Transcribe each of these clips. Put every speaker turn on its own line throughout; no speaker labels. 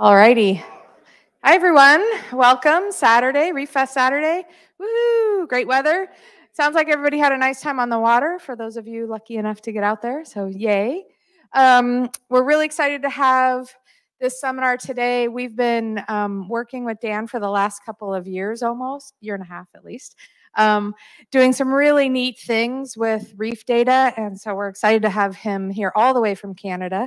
All righty. Hi, everyone. Welcome. Saturday, Reef Saturday. Woo! Great weather. Sounds like everybody had a nice time on the water for those of you lucky enough to get out there. So, yay. Um, we're really excited to have this seminar today. We've been um, working with Dan for the last couple of years, almost, year and a half at least, um, doing some really neat things with reef data. And so we're excited to have him here all the way from Canada.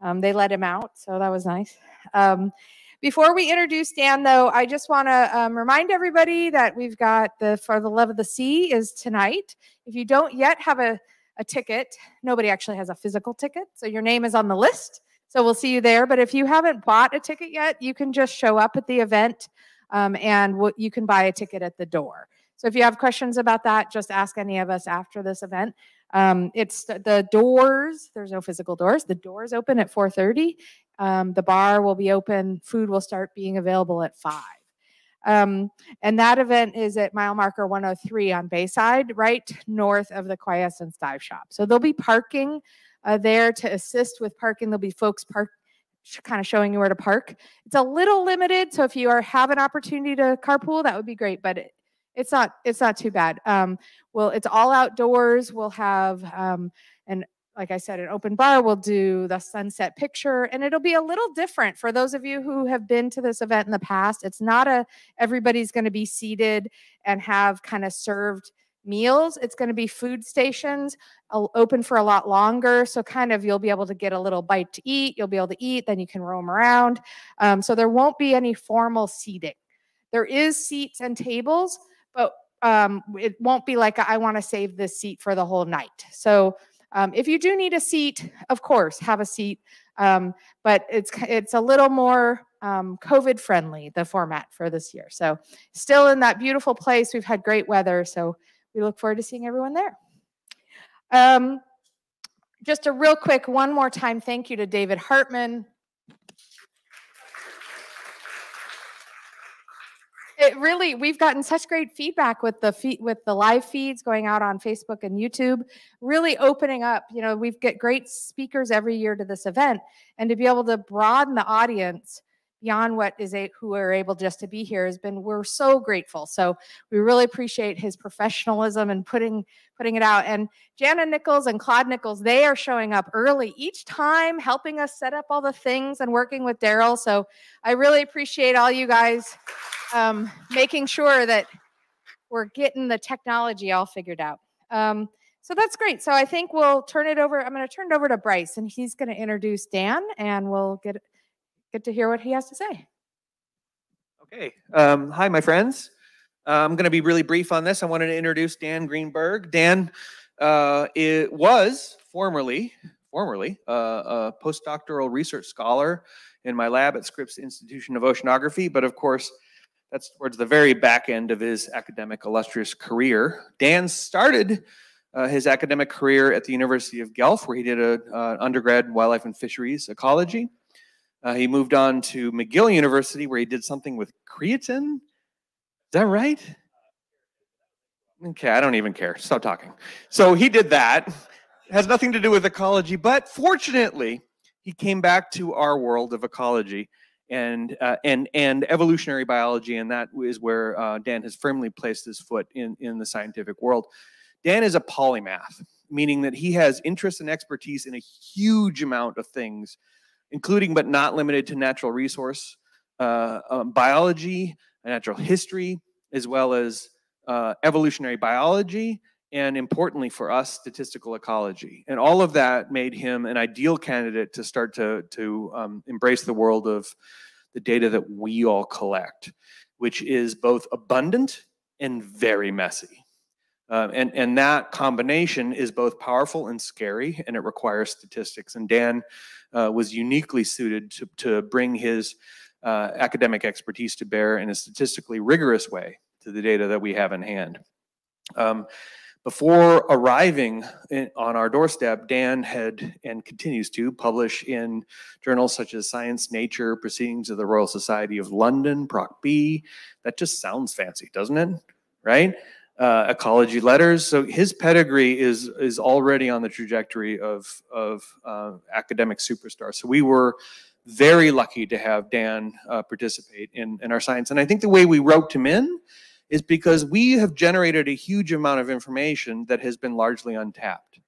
Um, they let him out, so that was nice. Um, before we introduce Dan, though, I just want to um, remind everybody that we've got the For the Love of the Sea is tonight. If you don't yet have a, a ticket, nobody actually has a physical ticket, so your name is on the list. So we'll see you there. But if you haven't bought a ticket yet, you can just show up at the event um, and you can buy a ticket at the door. So if you have questions about that, just ask any of us after this event. Um, it's the doors. There's no physical doors. The doors open at 4:30. Um, the bar will be open. Food will start being available at five. Um, and that event is at mile marker 103 on Bayside, right north of the Quiescence Dive Shop. So there'll be parking uh, there to assist with parking. There'll be folks park kind of showing you where to park. It's a little limited, so if you are have an opportunity to carpool, that would be great. But it's not it's not too bad. Um, well, it's all outdoors. We'll have um, an like I said, an open bar. We'll do the sunset picture, and it'll be a little different for those of you who have been to this event in the past. It's not a everybody's going to be seated and have kind of served meals. It's going to be food stations open for a lot longer. So, kind of, you'll be able to get a little bite to eat. You'll be able to eat, then you can roam around. Um, so, there won't be any formal seating. There is seats and tables, but um, it won't be like I want to save this seat for the whole night. So um, if you do need a seat, of course, have a seat. Um, but it's it's a little more um, COVID friendly the format for this year. So still in that beautiful place. We've had great weather, so we look forward to seeing everyone there. Um, just a real quick one more time thank you to David Hartman, it really we've gotten such great feedback with the feed, with the live feeds going out on Facebook and YouTube, really opening up. You know, we've get great speakers every year to this event, and to be able to broaden the audience beyond what is a who are able just to be here has been we're so grateful. So we really appreciate his professionalism and putting putting it out. And jana nichols and claude nichols they are showing up early each time helping us set up all the things and working with daryl. So i really appreciate all you guys um, making sure that we're getting the technology all figured out. Um, so that's great. So i think we'll turn it over i'm going to turn it over to brice and he's going to introduce dan and we'll get get to hear what he has to say.
Okay. Um, hi, my friends. Uh, I'm going to be really brief on this. I wanted to introduce Dan Greenberg. Dan uh, it was formerly formerly uh, a postdoctoral research scholar in my lab at Scripps Institution of Oceanography, but of course, that's towards the very back end of his academic illustrious career. Dan started uh, his academic career at the University of Guelph, where he did an uh, undergrad in wildlife and fisheries ecology. Uh, he moved on to McGill University, where he did something with creatine. Is that right? Okay, I don't even care. Stop talking. So he did that. It has nothing to do with ecology, but fortunately, he came back to our world of ecology and uh, and and evolutionary biology, and that is where uh, Dan has firmly placed his foot in in the scientific world. Dan is a polymath, meaning that he has interest and expertise in a huge amount of things, including but not limited to natural resource uh, um, biology, natural history, as well as uh, evolutionary biology, and importantly for us, statistical ecology. And all of that made him an ideal candidate to start to, to um, embrace the world of the data that we all collect, which is both abundant and very messy. Uh, and, and that combination is both powerful and scary, and it requires statistics. And Dan uh, was uniquely suited to, to bring his uh, academic expertise to bear in a statistically rigorous way to the data that we have in hand. Um, before arriving in, on our doorstep, Dan had and continues to publish in journals such as Science, Nature, Proceedings of the Royal Society of London, Proc B. That just sounds fancy, doesn't it? Right? Uh, ecology letters. So his pedigree is is already on the trajectory of of uh, academic superstar. So we were very lucky to have Dan uh, participate in in our science. And I think the way we roped him in is because we have generated a huge amount of information that has been largely untapped.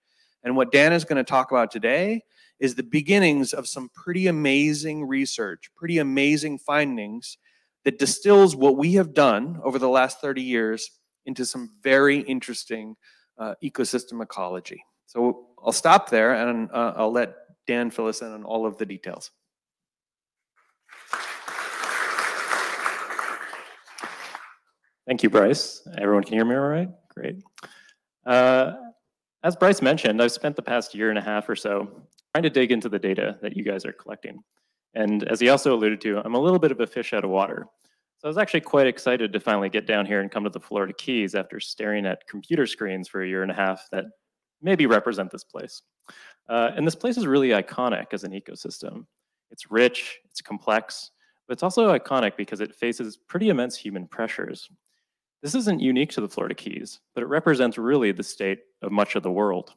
And what Dan is going to talk about today is the beginnings of some pretty amazing research, pretty amazing findings that distills what we have done over the last 30 years into some very interesting uh, ecosystem ecology. So I'll stop there and uh, I'll let Dan fill us in on all of the details.
Thank you, Brice. Everyone can hear me all right? Great. Uh, as Brice mentioned, I've spent the past year and a half or so trying to dig into the data that you guys are collecting. And as he also alluded to, I'm a little bit of a fish out of water. So I was actually quite excited to finally get down here and come to the Florida Keys after staring at computer screens for a year and a half that maybe represent this place. Uh, and this place is really iconic as an ecosystem. It's rich, it's complex, but it's also iconic because it faces pretty immense human pressures. This isn't unique to the Florida Keys, but it represents really the state of much of the world.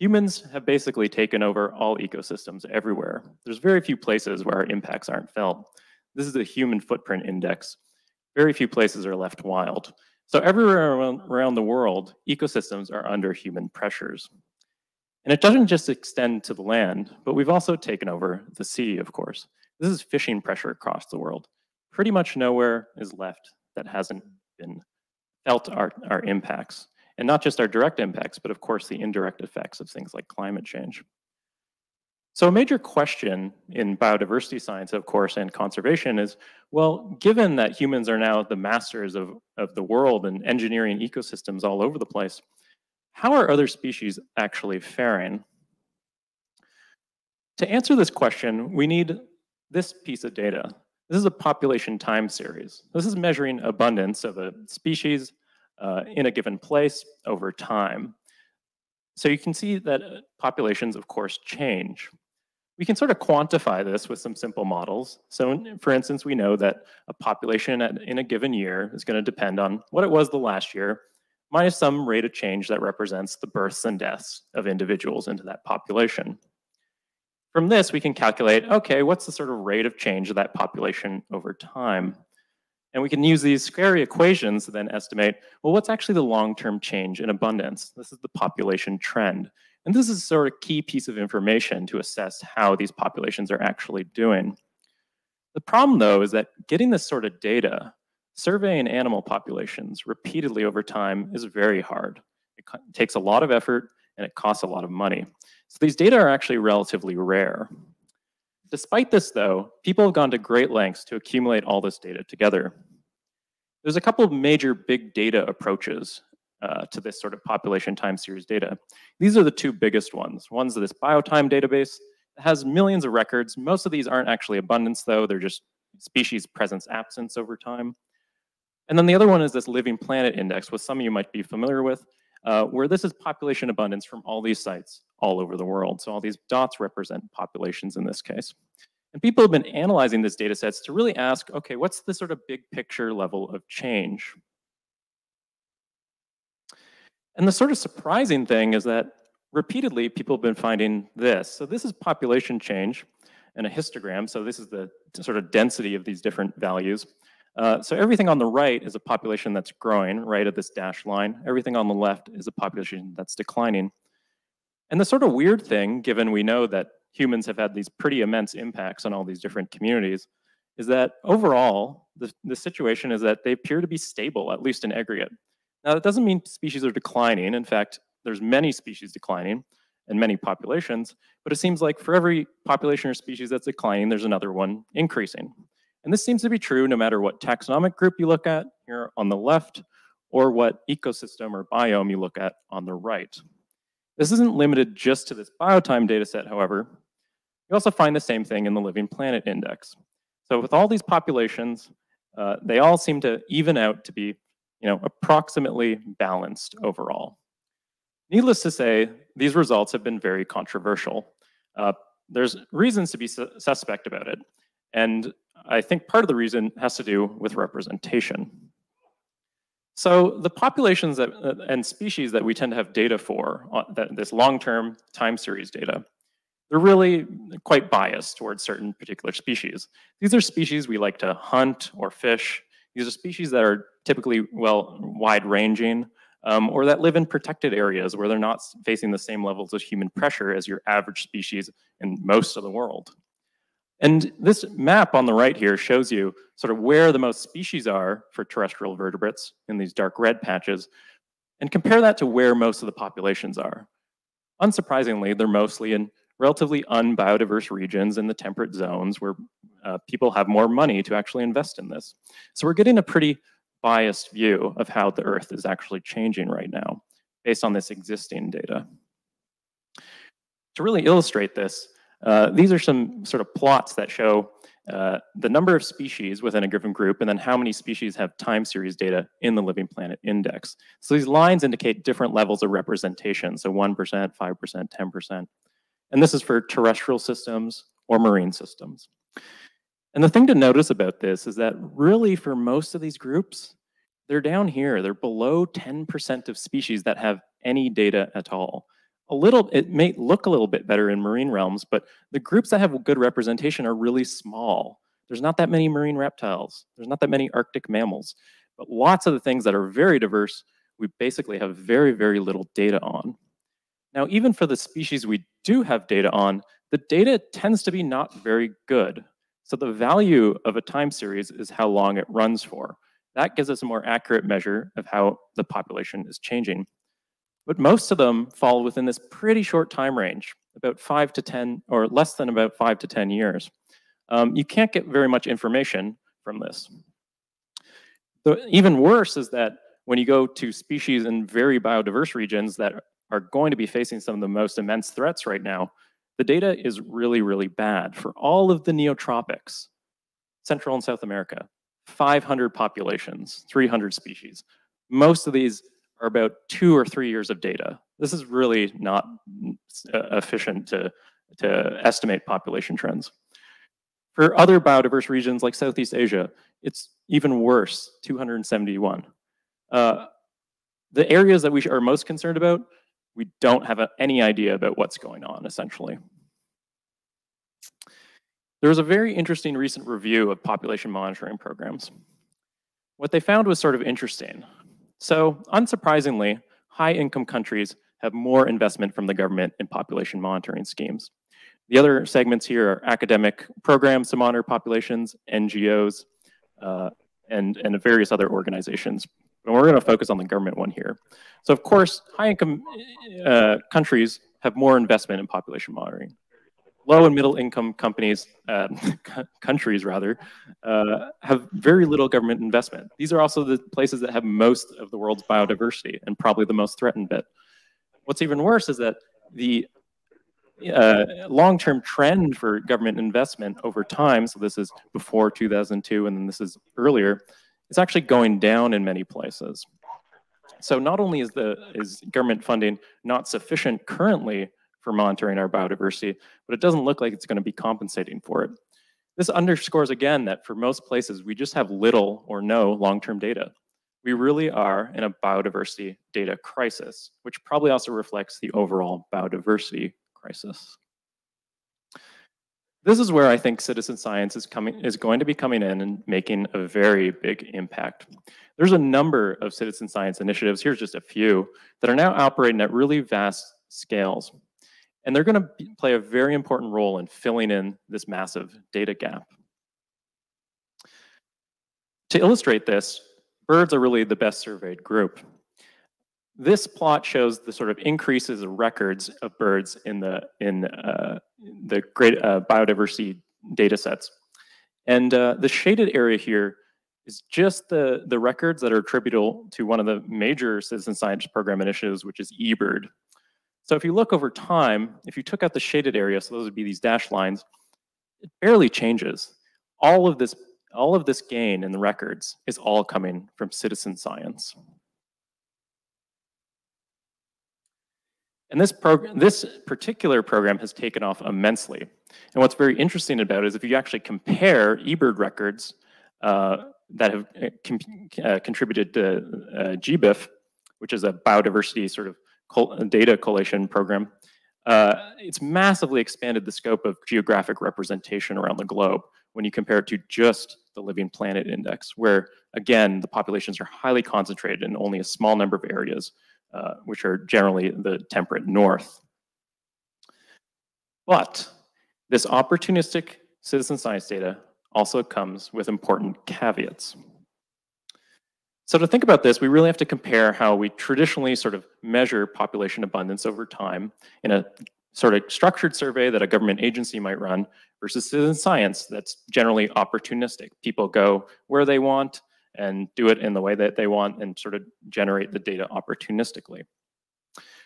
Humans have basically taken over all ecosystems everywhere. There's very few places where our impacts aren't felt. This is a human footprint index. Very few places are left wild. So everywhere around the world, ecosystems are under human pressures. And it doesn't just extend to the land, but we've also taken over the sea, of course. This is fishing pressure across the world. Pretty much nowhere is left that hasn't been felt our, our impacts. And not just our direct impacts, but of course the indirect effects of things like climate change. So a major question in biodiversity science, of course, and conservation is, well, given that humans are now the masters of, of the world and engineering ecosystems all over the place, how are other species actually faring? To answer this question, we need this piece of data. This is a population time series. This is measuring abundance of a species uh, in a given place over time. So you can see that uh, populations, of course, change. We can sort of quantify this with some simple models. So for instance, we know that a population at, in a given year is going to depend on what it was the last year, minus some rate of change that represents the births and deaths of individuals into that population. From this, we can calculate, okay, what's the sort of rate of change of that population over time? And we can use these scary equations to then estimate, well, what's actually the long-term change in abundance? This is the population trend. And this is sort of key piece of information to assess how these populations are actually doing. The problem, though, is that getting this sort of data, surveying animal populations repeatedly over time is very hard. It takes a lot of effort and it costs a lot of money. So these data are actually relatively rare. Despite this, though, people have gone to great lengths to accumulate all this data together. There's a couple of major big data approaches uh, to this sort of population time series data. These are the two biggest ones. One's this biotime database that has millions of records. Most of these aren't actually abundance, though. They're just species presence absence over time. And then the other one is this living planet index, which some of you might be familiar with. uh, where this is population abundance from all these sites all over the world. So all these dots represent populations in this case. And people have been analyzing these data sets to really ask, okay, what's the sort of big picture level of change? And the sort of surprising thing is that repeatedly people have been finding this. So this is population change and a histogram. So this is the sort of density of these different values. Uh, so everything on the right is a population that's growing, right at this dashed line. Everything on the left is a population that's declining. And the sort of weird thing, given we know that humans have had these pretty immense impacts on all these different communities, is that overall, the, the situation is that they appear to be stable, at least in aggregate. Now, that doesn't mean species are declining. In fact, there's many species declining and many populations, but it seems like for every population or species that's declining, there's another one increasing. And this seems to be true no matter what taxonomic group you look at here on the left, or what ecosystem or biome you look at on the right. This isn't limited just to this biotime dataset, however. You also find the same thing in the Living Planet Index. So with all these populations, uh, they all seem to even out to be you know, approximately balanced overall. Needless to say, these results have been very controversial. Uh, there's reasons to be su suspect about it. And I think part of the reason has to do with representation. So the populations that, uh, and species that we tend to have data for, uh, that, this long-term time series data, they're really quite biased towards certain particular species. These are species we like to hunt or fish. These are species that are typically, well, wide-ranging, um, or that live in protected areas where they're not facing the same levels of human pressure as your average species in most of the world. And this map on the right here shows you sort of where the most species are for terrestrial vertebrates in these dark red patches, and compare that to where most of the populations are. Unsurprisingly, they're mostly in relatively unbiodiverse regions in the temperate zones where uh, people have more money to actually invest in this. So we're getting a pretty biased view of how the Earth is actually changing right now based on this existing data. To really illustrate this, uh, these are some sort of plots that show uh, the number of species within a given group and then how many species have time series data in the Living Planet Index. So these lines indicate different levels of representation, so 1%, 5%, 10%. And this is for terrestrial systems or marine systems. And the thing to notice about this is that really for most of these groups, they're down here. They're below 10% of species that have any data at all a little, it may look a little bit better in marine realms, but the groups that have good representation are really small. There's not that many marine reptiles. There's not that many Arctic mammals, but lots of the things that are very diverse, we basically have very, very little data on. Now, even for the species we do have data on, the data tends to be not very good. So the value of a time series is how long it runs for. That gives us a more accurate measure of how the population is changing but most of them fall within this pretty short time range, about five to 10, or less than about five to 10 years. Um, you can't get very much information from this. The, even worse is that when you go to species in very biodiverse regions that are going to be facing some of the most immense threats right now, the data is really, really bad. For all of the neotropics, Central and South America, 500 populations, 300 species. Most of these are about two or three years of data. This is really not efficient to, to estimate population trends. For other biodiverse regions like Southeast Asia, it's even worse, 271. Uh, the areas that we are most concerned about, we don't have any idea about what's going on, essentially. There was a very interesting recent review of population monitoring programs. What they found was sort of interesting. So unsurprisingly, high income countries have more investment from the government in population monitoring schemes. The other segments here are academic programs to monitor populations, NGOs, uh, and, and various other organizations. But we're going to focus on the government one here. So of course, high income uh, countries have more investment in population monitoring low and middle income companies, uh, countries rather, uh, have very little government investment. These are also the places that have most of the world's biodiversity and probably the most threatened bit. What's even worse is that the uh, long-term trend for government investment over time, so this is before 2002 and then this is earlier, is actually going down in many places. So not only is the is government funding not sufficient currently for monitoring our biodiversity, but it doesn't look like it's going to be compensating for it. This underscores again that for most places, we just have little or no long-term data. We really are in a biodiversity data crisis, which probably also reflects the overall biodiversity crisis. This is where I think citizen science is coming mm. is going to be coming in and making a very big impact. There's a number of citizen science initiatives, here's just a few, that are now operating at really vast scales. And they're going to play a very important role in filling in this massive data gap. To illustrate this, birds are really the best surveyed group. This plot shows the sort of increases of records of birds in the in uh, the great uh, biodiversity data sets. And uh, the shaded area here is just the, the records that are attributable to one of the major citizen science program initiatives, which is eBird. So if you look over time, if you took out the shaded area, so those would be these dashed lines, it barely changes. All of this, all of this gain in the records is all coming from citizen science. And this, this particular program has taken off immensely. And what's very interesting about it is if you actually compare eBird records uh, that have uh, uh contributed to uh, GBIF, which is a biodiversity sort of data collation program, uh, it's massively expanded the scope of geographic representation around the globe when you compare it to just the Living Planet Index, where again, the populations are highly concentrated in only a small number of areas, uh, which are generally the temperate north. But this opportunistic citizen science data also comes with important caveats. So to think about this, we really have to compare how we traditionally sort of measure population abundance over time in a sort of structured survey that a government agency might run versus citizen science that's generally opportunistic. People go where they want and do it in the way that they want and sort of generate the data opportunistically.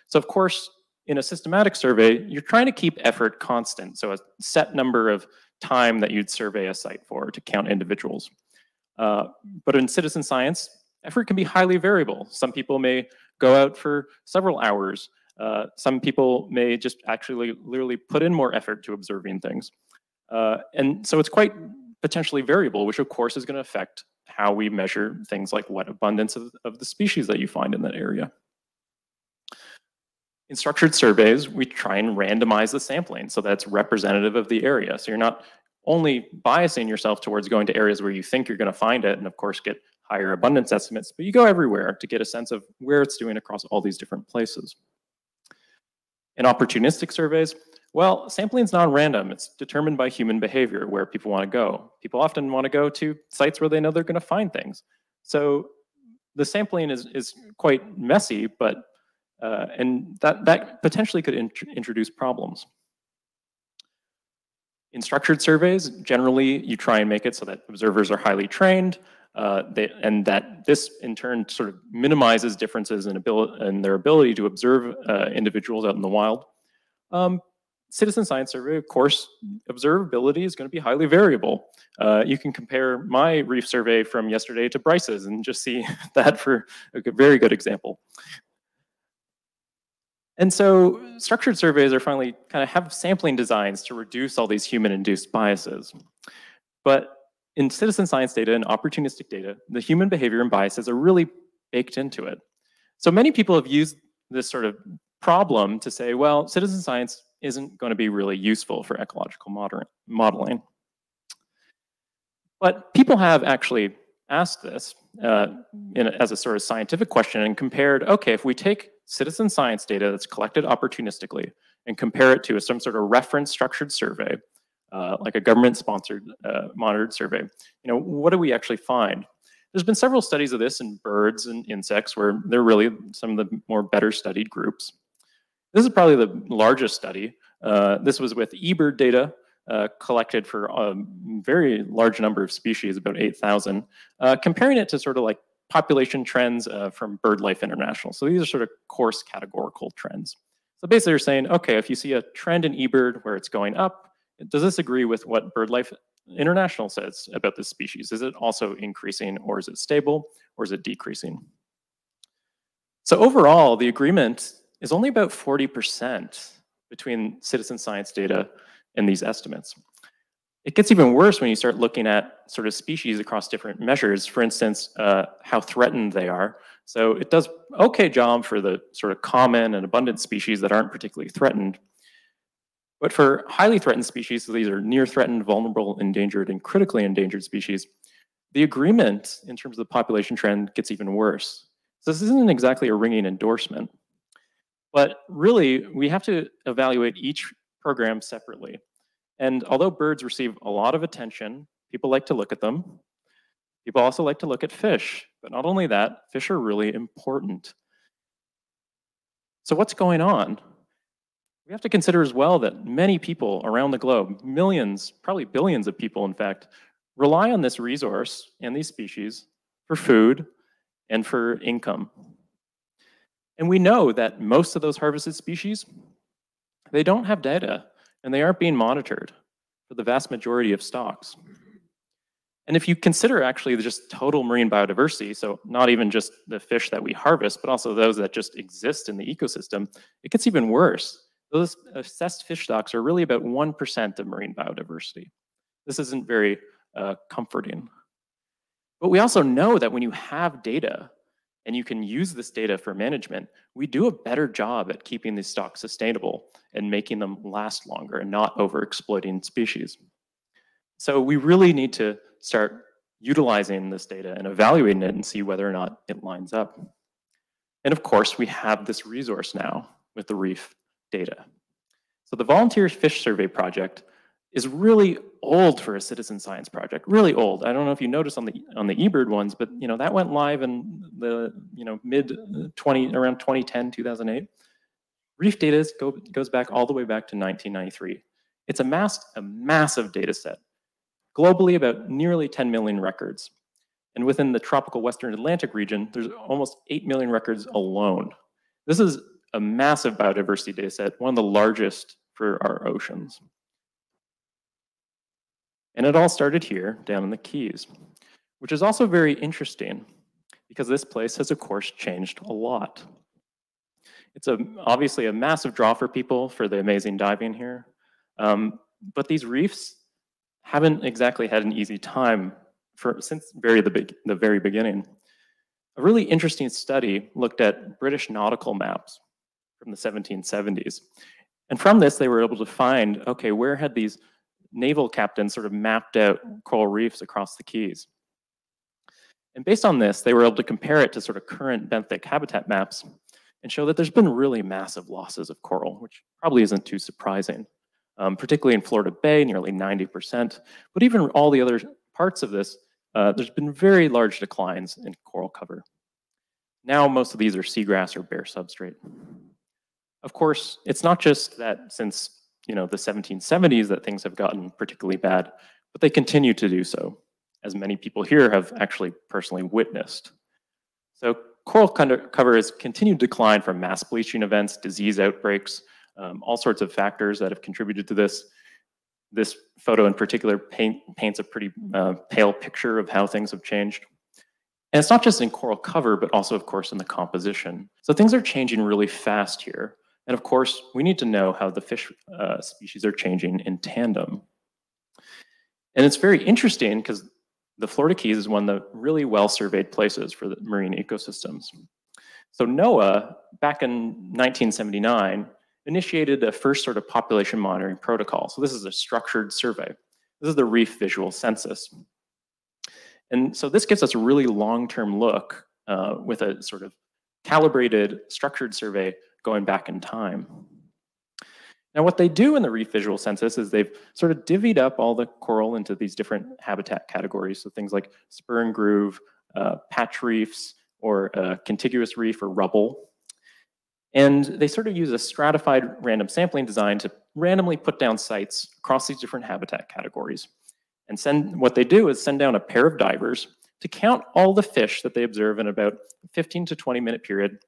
So of course, in a systematic survey, you're trying to keep effort constant. So a set number of time that you'd survey a site for to count individuals. Uh, but in citizen science, effort can be highly variable. Some people may go out for several hours. Uh, some people may just actually literally put in more effort to observing things. Uh, and so it's quite potentially variable, which of course is going to affect how we measure things like what abundance of, of the species that you find in that area. In structured surveys, we try and randomize the sampling so that's representative of the area. So you're not only biasing yourself towards going to areas where you think you're going to find it and of course get higher abundance estimates, but you go everywhere to get a sense of where it's doing across all these different places. In opportunistic surveys, well, sampling is non-random. It's determined by human behavior, where people want to go. People often want to go to sites where they know they're going to find things. So the sampling is, is quite messy, but uh, and that, that potentially could int introduce problems. In structured surveys, generally you try and make it so that observers are highly trained, uh, they, and that this in turn sort of minimizes differences in, ability, in their ability to observe uh, individuals out in the wild. Um, citizen science survey, of course, observability is going to be highly variable. Uh, you can compare my reef survey from yesterday to Brice's and just see that for a good, very good example. And so structured surveys are finally kind of have sampling designs to reduce all these human-induced biases. But in citizen science data and opportunistic data, the human behavior and biases are really baked into it. So many people have used this sort of problem to say, well, citizen science isn't going to be really useful for ecological modeling. But people have actually asked this uh, in, as a sort of scientific question and compared, okay, if we take citizen science data that's collected opportunistically and compare it to some sort of reference structured survey, uh, like a government sponsored uh, monitored survey, you know, what do we actually find? There's been several studies of this in birds and insects where they're really some of the more better studied groups. This is probably the largest study. Uh, this was with eBird data uh, collected for a very large number of species, about 8,000, uh, comparing it to sort of like population trends uh, from BirdLife International. So these are sort of coarse categorical trends. So basically they're saying, okay, if you see a trend in eBird where it's going up, does this agree with what BirdLife International says about this species? Is it also increasing or is it stable or is it decreasing? So overall, the agreement is only about 40% between citizen science data and these estimates. It gets even worse when you start looking at sort of species across different measures, for instance, uh, how threatened they are. So it does okay job for the sort of common and abundant species that aren't particularly threatened. But for highly threatened species, so these are near threatened, vulnerable, endangered, and critically endangered species, the agreement in terms of the population trend gets even worse. So this isn't exactly a ringing endorsement. But really, we have to evaluate each program separately. And although birds receive a lot of attention, people like to look at them. People also like to look at fish. But not only that, fish are really important. So what's going on? We have to consider as well that many people around the globe, millions, probably billions of people in fact, rely on this resource and these species for food and for income. And we know that most of those harvested species, they don't have data and they aren't being monitored for the vast majority of stocks. And if you consider actually just total marine biodiversity, so not even just the fish that we harvest, but also those that just exist in the ecosystem, it gets even worse. Those assessed fish stocks are really about 1% of marine biodiversity. This isn't very uh, comforting. But we also know that when you have data and you can use this data for management, we do a better job at keeping these stocks sustainable and making them last longer and not overexploiting species. So we really need to start utilizing this data and evaluating it and see whether or not it lines up. And of course, we have this resource now with the reef data. So the Volunteer Fish Survey Project is really old for a citizen science project, really old. I don't know if you noticed on the on the eBird ones, but you know that went live in the you know mid 20 around 2010, 2008. Reef data go, goes back all the way back to 1993. It's a mass a massive data set. Globally, about nearly 10 million records. And within the tropical Western Atlantic region, there's almost 8 million records alone. This is a massive biodiversity data set, one of the largest for our oceans. And it all started here, down in the Keys, which is also very interesting because this place has, of course, changed a lot. It's a, obviously a massive draw for people for the amazing diving here. Um, but these reefs haven't exactly had an easy time for, since very the, big, the very beginning. A really interesting study looked at British nautical maps from the 1770s. And from this, they were able to find, okay, where had these naval captains sort of mapped out coral reefs across the Keys. And based on this, they were able to compare it to sort of current benthic habitat maps and show that there's been really massive losses of coral, which probably isn't too surprising, um, particularly in Florida Bay, nearly 90%. But even all the other parts of this, uh, there's been very large declines in coral cover. Now most of these are seagrass or bare substrate. Of course, it's not just that since you know, the 1770s that things have gotten particularly bad, but they continue to do so, as many people here have actually personally witnessed. So coral cover has continued decline from mass bleaching events, disease outbreaks, um, all sorts of factors that have contributed to this. This photo in particular paint, paints a pretty uh, pale picture of how things have changed. And it's not just in coral cover, but also, of course, in the composition. So things are changing really fast here. And of course, we need to know how the fish uh, species are changing in tandem. And it's very interesting because the Florida Keys is one of the really well surveyed places for the marine ecosystems. So NOAA, back in 1979, initiated a first sort of population monitoring protocol. So this is a structured survey. This is the Reef Visual Census. And so this gives us a really long-term look uh, with a sort of calibrated, structured survey going back in time. Now, what they do in the Reef Visual Census is they've sort of divvied up all the coral into these different habitat categories. So things like spur and groove, uh, patch reefs, or uh, contiguous reef or rubble. And they sort of use a stratified random sampling design to randomly put down sites across these different habitat categories. And send what they do is send down a pair of divers to count all the fish that they observe in about 15 to 20 minute period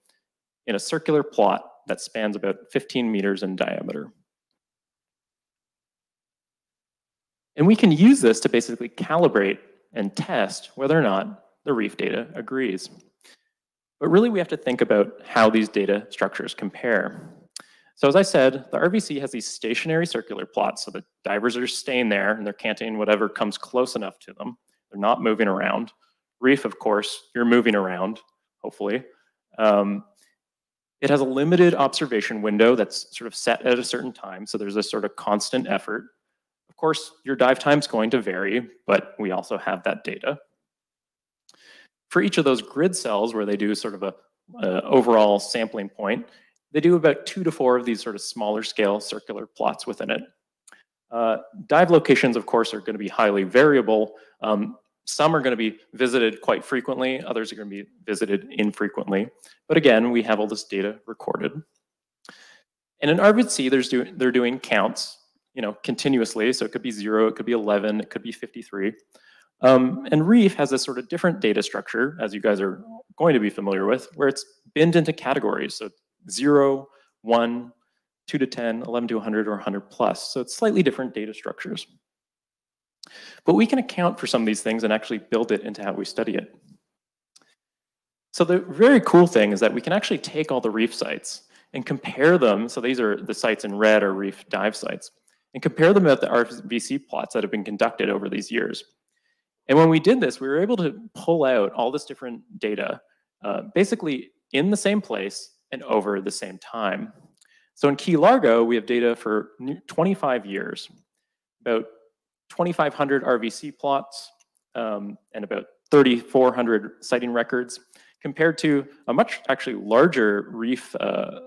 in a circular plot that spans about 15 meters in diameter. And we can use this to basically calibrate and test whether or not the reef data agrees. But really, we have to think about how these data structures compare. So as I said, the RVC has these stationary circular plots, so the divers are staying there and they're canting whatever comes close enough to them. They're not moving around. Reef, of course, you're moving around, hopefully. Um, it has a limited observation window that's sort of set at a certain time, so there's a sort of constant effort. Of course, your dive time is going to vary, but we also have that data. For each of those grid cells where they do sort of a, a overall sampling point, they do about two to four of these sort of smaller scale circular plots within it. Uh, dive locations, of course, are going to be highly variable. Um, some are going to be visited quite frequently, others are going to be visited infrequently. But again, we have all this data recorded. And in RVC, there's do, they're doing counts, you know, continuously. So it could be zero, it could be 11, it could be 53. Um, and Reef has a sort of different data structure, as you guys are going to be familiar with, where it's binned into categories. So 0, 1, 2 to 10, 11 to 100, or 100 plus. So it's slightly different data structures. But we can account for some of these things and actually build it into how we study it. So the very cool thing is that we can actually take all the reef sites and compare them. So these are the sites in red are reef dive sites and compare them with the RVC plots that have been conducted over these years. And when we did this, we were able to pull out all this different data, uh, basically in the same place and over the same time. So in Key Largo, we have data for 25 years, about 2,500 RVC plots, um, and about 3,400 sighting records, compared to a much actually larger reef uh,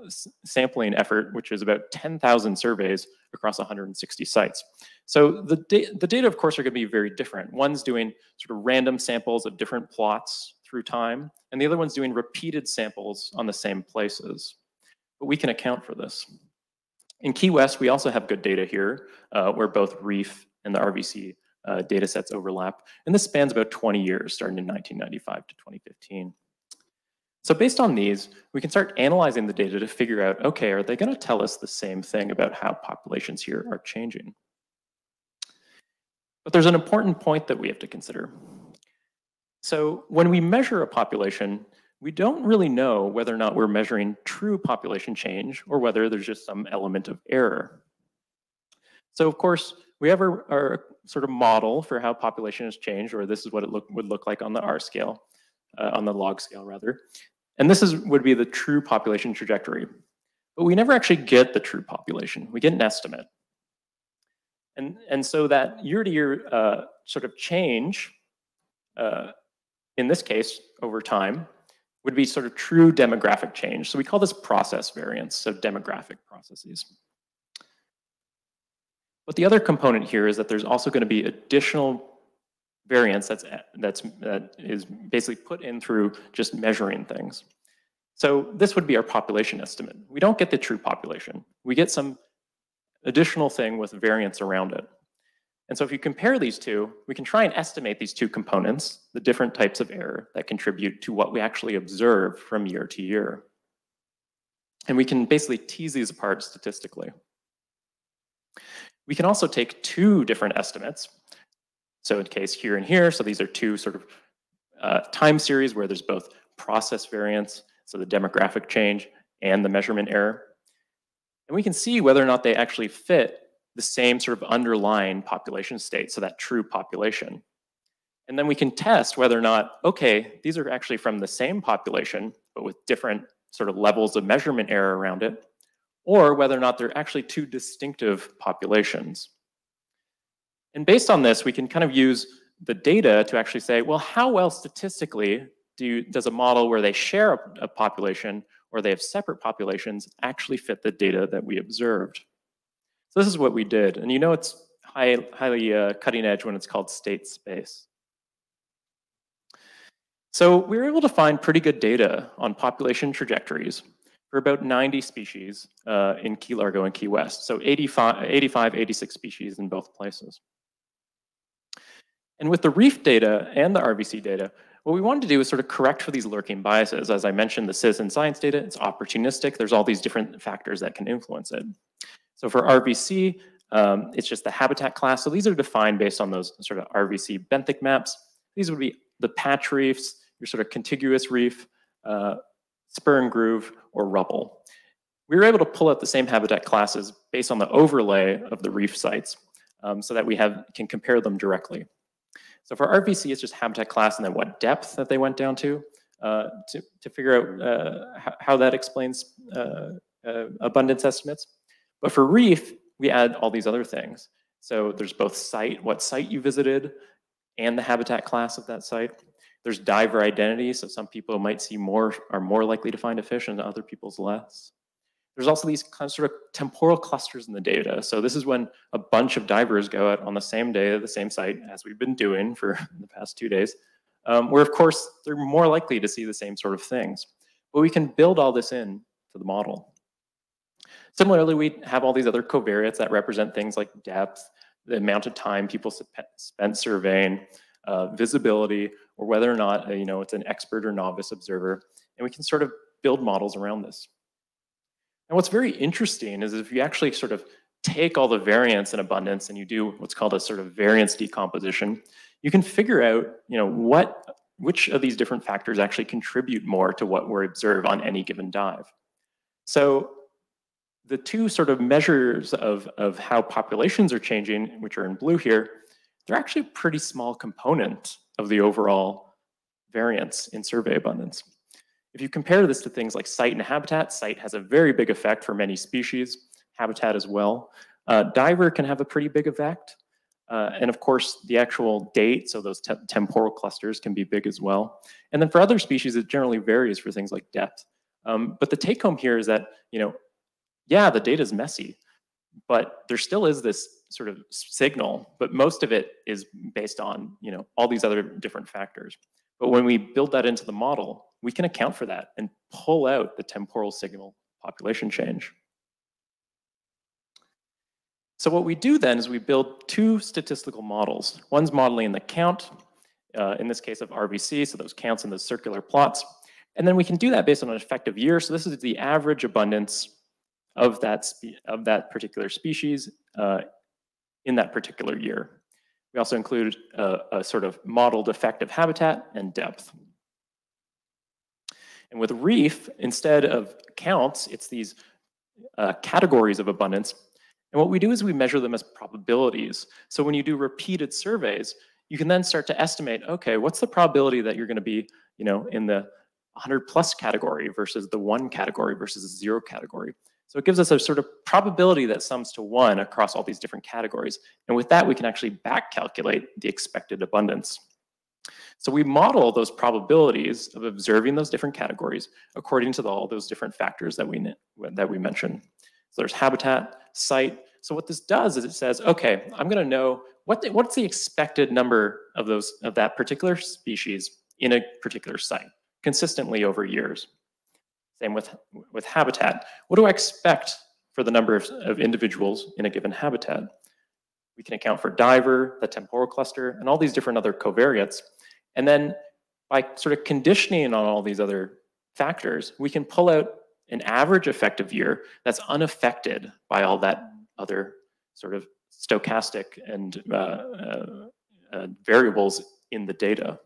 sampling effort, which is about 10,000 surveys across 160 sites. So the, da the data, of course, are going to be very different. One's doing sort of random samples of different plots through time, and the other one's doing repeated samples on the same places. But we can account for this. In Key West, we also have good data here, uh, where both reef and the RVC uh, data sets overlap. And this spans about 20 years, starting in 1995 to 2015. So based on these, we can start analyzing the data to figure out, okay, are they going to tell us the same thing about how populations here are changing? But there's an important point that we have to consider. So when we measure a population, we don't really know whether or not we're measuring true population change or whether there's just some element of error. So of course, we have our, our sort of model for how population has changed, or this is what it look, would look like on the R scale, uh, on the log scale rather. And this is would be the true population trajectory. But we never actually get the true population. We get an estimate. And, and so that year-to-year -year, uh, sort of change, uh, in this case, over time, would be sort of true demographic change. So we call this process variance, so demographic processes. But the other component here is that there's also going to be additional variance that's, that's, that is basically put in through just measuring things. So this would be our population estimate. We don't get the true population. We get some additional thing with variance around it. And so if you compare these two, we can try and estimate these two components, the different types of error that contribute to what we actually observe from year to year. And we can basically tease these apart statistically. We can also take two different estimates. So in case here and here, so these are two sort of uh, time series where there's both process variance, so the demographic change, and the measurement error. And we can see whether or not they actually fit the same sort of underlying population state, so that true population. And then we can test whether or not, okay, these are actually from the same population, but with different sort of levels of measurement error around it, or whether or not they're actually two distinctive populations. And based on this, we can kind of use the data to actually say, well, how well statistically do you, does a model where they share a, a population or they have separate populations actually fit the data that we observed? So this is what we did. And you know it's high, highly uh, cutting edge when it's called state space. So we were able to find pretty good data on population trajectories for about 90 species uh, in Key Largo and Key West. So 85, 85, 86 species in both places. And with the reef data and the RVC data, what we wanted to do is sort of correct for these lurking biases. As I mentioned, the citizen science data, it's opportunistic. There's all these different factors that can influence it. So for RVC, um, it's just the habitat class. So these are defined based on those sort of RVC benthic maps. These would be the patch reefs, your sort of contiguous reef, uh, spur and groove, or rubble. We were able to pull out the same habitat classes based on the overlay of the reef sites um, so that we have can compare them directly. So for RVC, it's just habitat class and then what depth that they went down to uh, to, to figure out uh, how that explains uh, uh, abundance estimates. But for reef, we add all these other things. So there's both site, what site you visited, and the habitat class of that site. There's diver identity, so some people might see more, are more likely to find a fish and other people's less. There's also these kind of sort of temporal clusters in the data. So this is when a bunch of divers go out on the same day at the same site, as we've been doing for the past two days, um, where of course they're more likely to see the same sort of things. But we can build all this in to the model. Similarly, we have all these other covariates that represent things like depth, the amount of time people spent surveying, uh, visibility, or whether or not uh, you know it's an expert or novice observer. And we can sort of build models around this. And what's very interesting is if you actually sort of take all the variance in abundance and you do what's called a sort of variance decomposition, you can figure out you know what which of these different factors actually contribute more to what we're observe on any given dive. So the two sort of measures of, of how populations are changing, which are in blue here, they're actually a pretty small component of the overall variance in survey abundance. If you compare this to things like site and habitat, site has a very big effect for many species, habitat as well. Uh, diver can have a pretty big effect. Uh, and of course, the actual date, so those te temporal clusters can be big as well. And then for other species, it generally varies for things like depth. Um, but the take home here is that, you know, yeah, the data is messy, but there still is this sort of signal, but most of it is based on you know all these other different factors. But when we build that into the model, we can account for that and pull out the temporal signal population change. So what we do then is we build two statistical models. One's modeling the count, uh, in this case of RVC, so those counts in the circular plots. And then we can do that based on an effective year. So this is the average abundance of that, of that particular species uh, in that particular year. We also include a, a, sort of modeled effective habitat and depth. And with reef, instead of counts, it's these uh, categories of abundance. And what we do is we measure them as probabilities. So when you do repeated surveys, you can then start to estimate, okay, what's the probability that you're going to be, you know, in the 100 plus category versus the one category versus the zero category. So it gives us a sort of probability that sums to one across all these different categories. And with that, we can actually back calculate the expected abundance. So we model those probabilities of observing those different categories according to the, all those different factors that we, that we mentioned. So there's habitat, site. So what this does is it says, okay, I'm gonna know what the, what's the expected number of those of that particular species in a particular site consistently over years. Same with, with habitat. What do I expect for the number of, of individuals in a given habitat? We can account for diver, the temporal cluster, and all these different other covariates. And then by sort of conditioning on all these other factors, we can pull out an average effective year that's unaffected by all that other sort of stochastic and uh, uh, uh, variables in the data.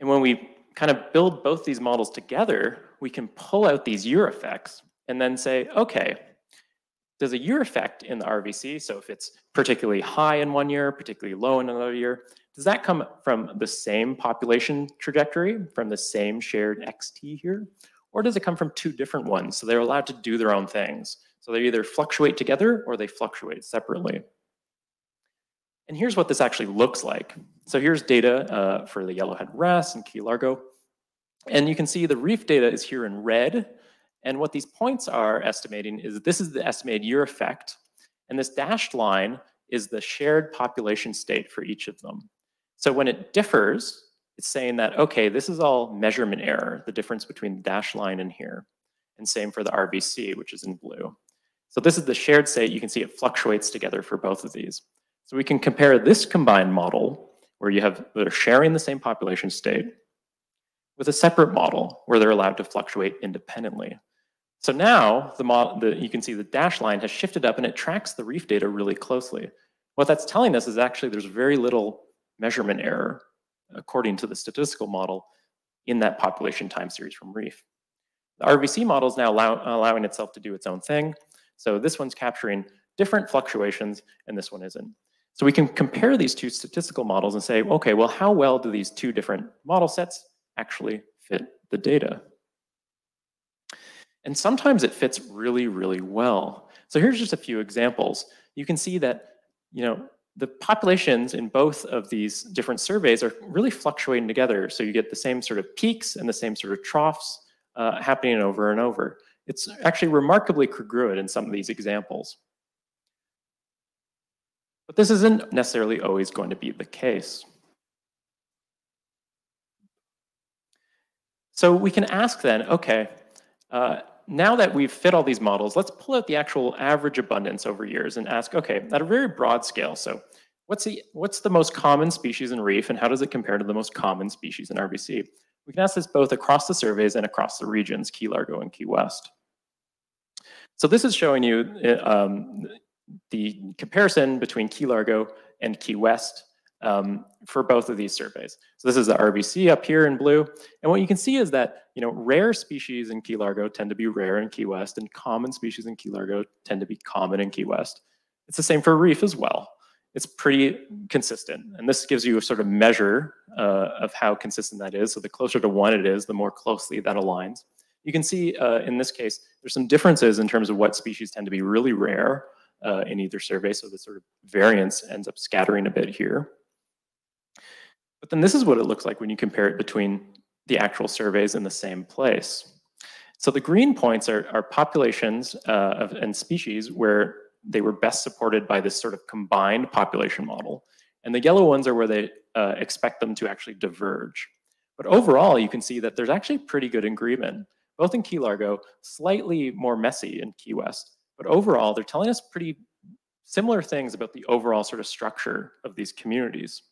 And when we kind of build both these models together, we can pull out these year effects and then say, okay, does a year effect in the RVC, so if it's particularly high in one year, particularly low in another year, does that come from the same population trajectory, from the same shared XT here? Or does it come from two different ones? So they're allowed to do their own things. So they either fluctuate together or they fluctuate separately. And here's what this actually looks like. So here's data uh, for the yellowhead wrasse and Key Largo. And you can see the reef data is here in red. And what these points are estimating is this is the estimated year effect. And this dashed line is the shared population state for each of them. So when it differs, it's saying that, okay, this is all measurement error, the difference between the dashed line and here. And same for the RVC, which is in blue. So this is the shared state. You can see it fluctuates together for both of these. So we can compare this combined model where you have they're sharing the same population state with a separate model where they're allowed to fluctuate independently. So now the model, the, you can see the dash line has shifted up and it tracks the reef data really closely. What that's telling us is actually there's very little measurement error according to the statistical model in that population time series from REEF. The RVC model is now allow, allowing itself to do its own thing. So this one's capturing different fluctuations and this one isn't. So we can compare these two statistical models and say, okay, well, how well do these two different model sets actually fit the data? And sometimes it fits really, really well. So here's just a few examples. You can see that, you know, the populations in both of these different surveys are really fluctuating together. So you get the same sort of peaks and the same sort of troughs uh, happening over and over. It's actually remarkably congruent in some of these examples. But this isn't necessarily always going to be the case. So we can ask then, okay, uh, now that we've fit all these models, let's pull out the actual average abundance over years and ask, okay, at a very broad scale, so what's the, what's the most common species in reef and how does it compare to the most common species in RVC? We can ask this both across the surveys and across the regions, Key Largo and Key West. So this is showing you um, the comparison between Key Largo and Key West um, for both of these surveys. So this is the RVC up here in blue. And what you can see is that, you know, rare species in Key Largo tend to be rare in Key West and common species in Key Largo tend to be common in Key West. It's the same for reef as well. It's pretty consistent. And this gives you a sort of measure uh, of how consistent that is. So the closer to one it is, the more closely that aligns. You can see uh, in this case, there's some differences in terms of what species tend to be really rare uh, in either survey. So the sort of variance ends up scattering a bit here. But then this is what it looks like when you compare it between the actual surveys in the same place. So the green points are, are populations uh, of, and species where they were best supported by this sort of combined population model. And the yellow ones are where they uh, expect them to actually diverge. But overall, you can see that there's actually pretty good agreement, both in Key Largo, slightly more messy in Key West. But overall, they're telling us pretty similar things about the overall sort of structure of these communities.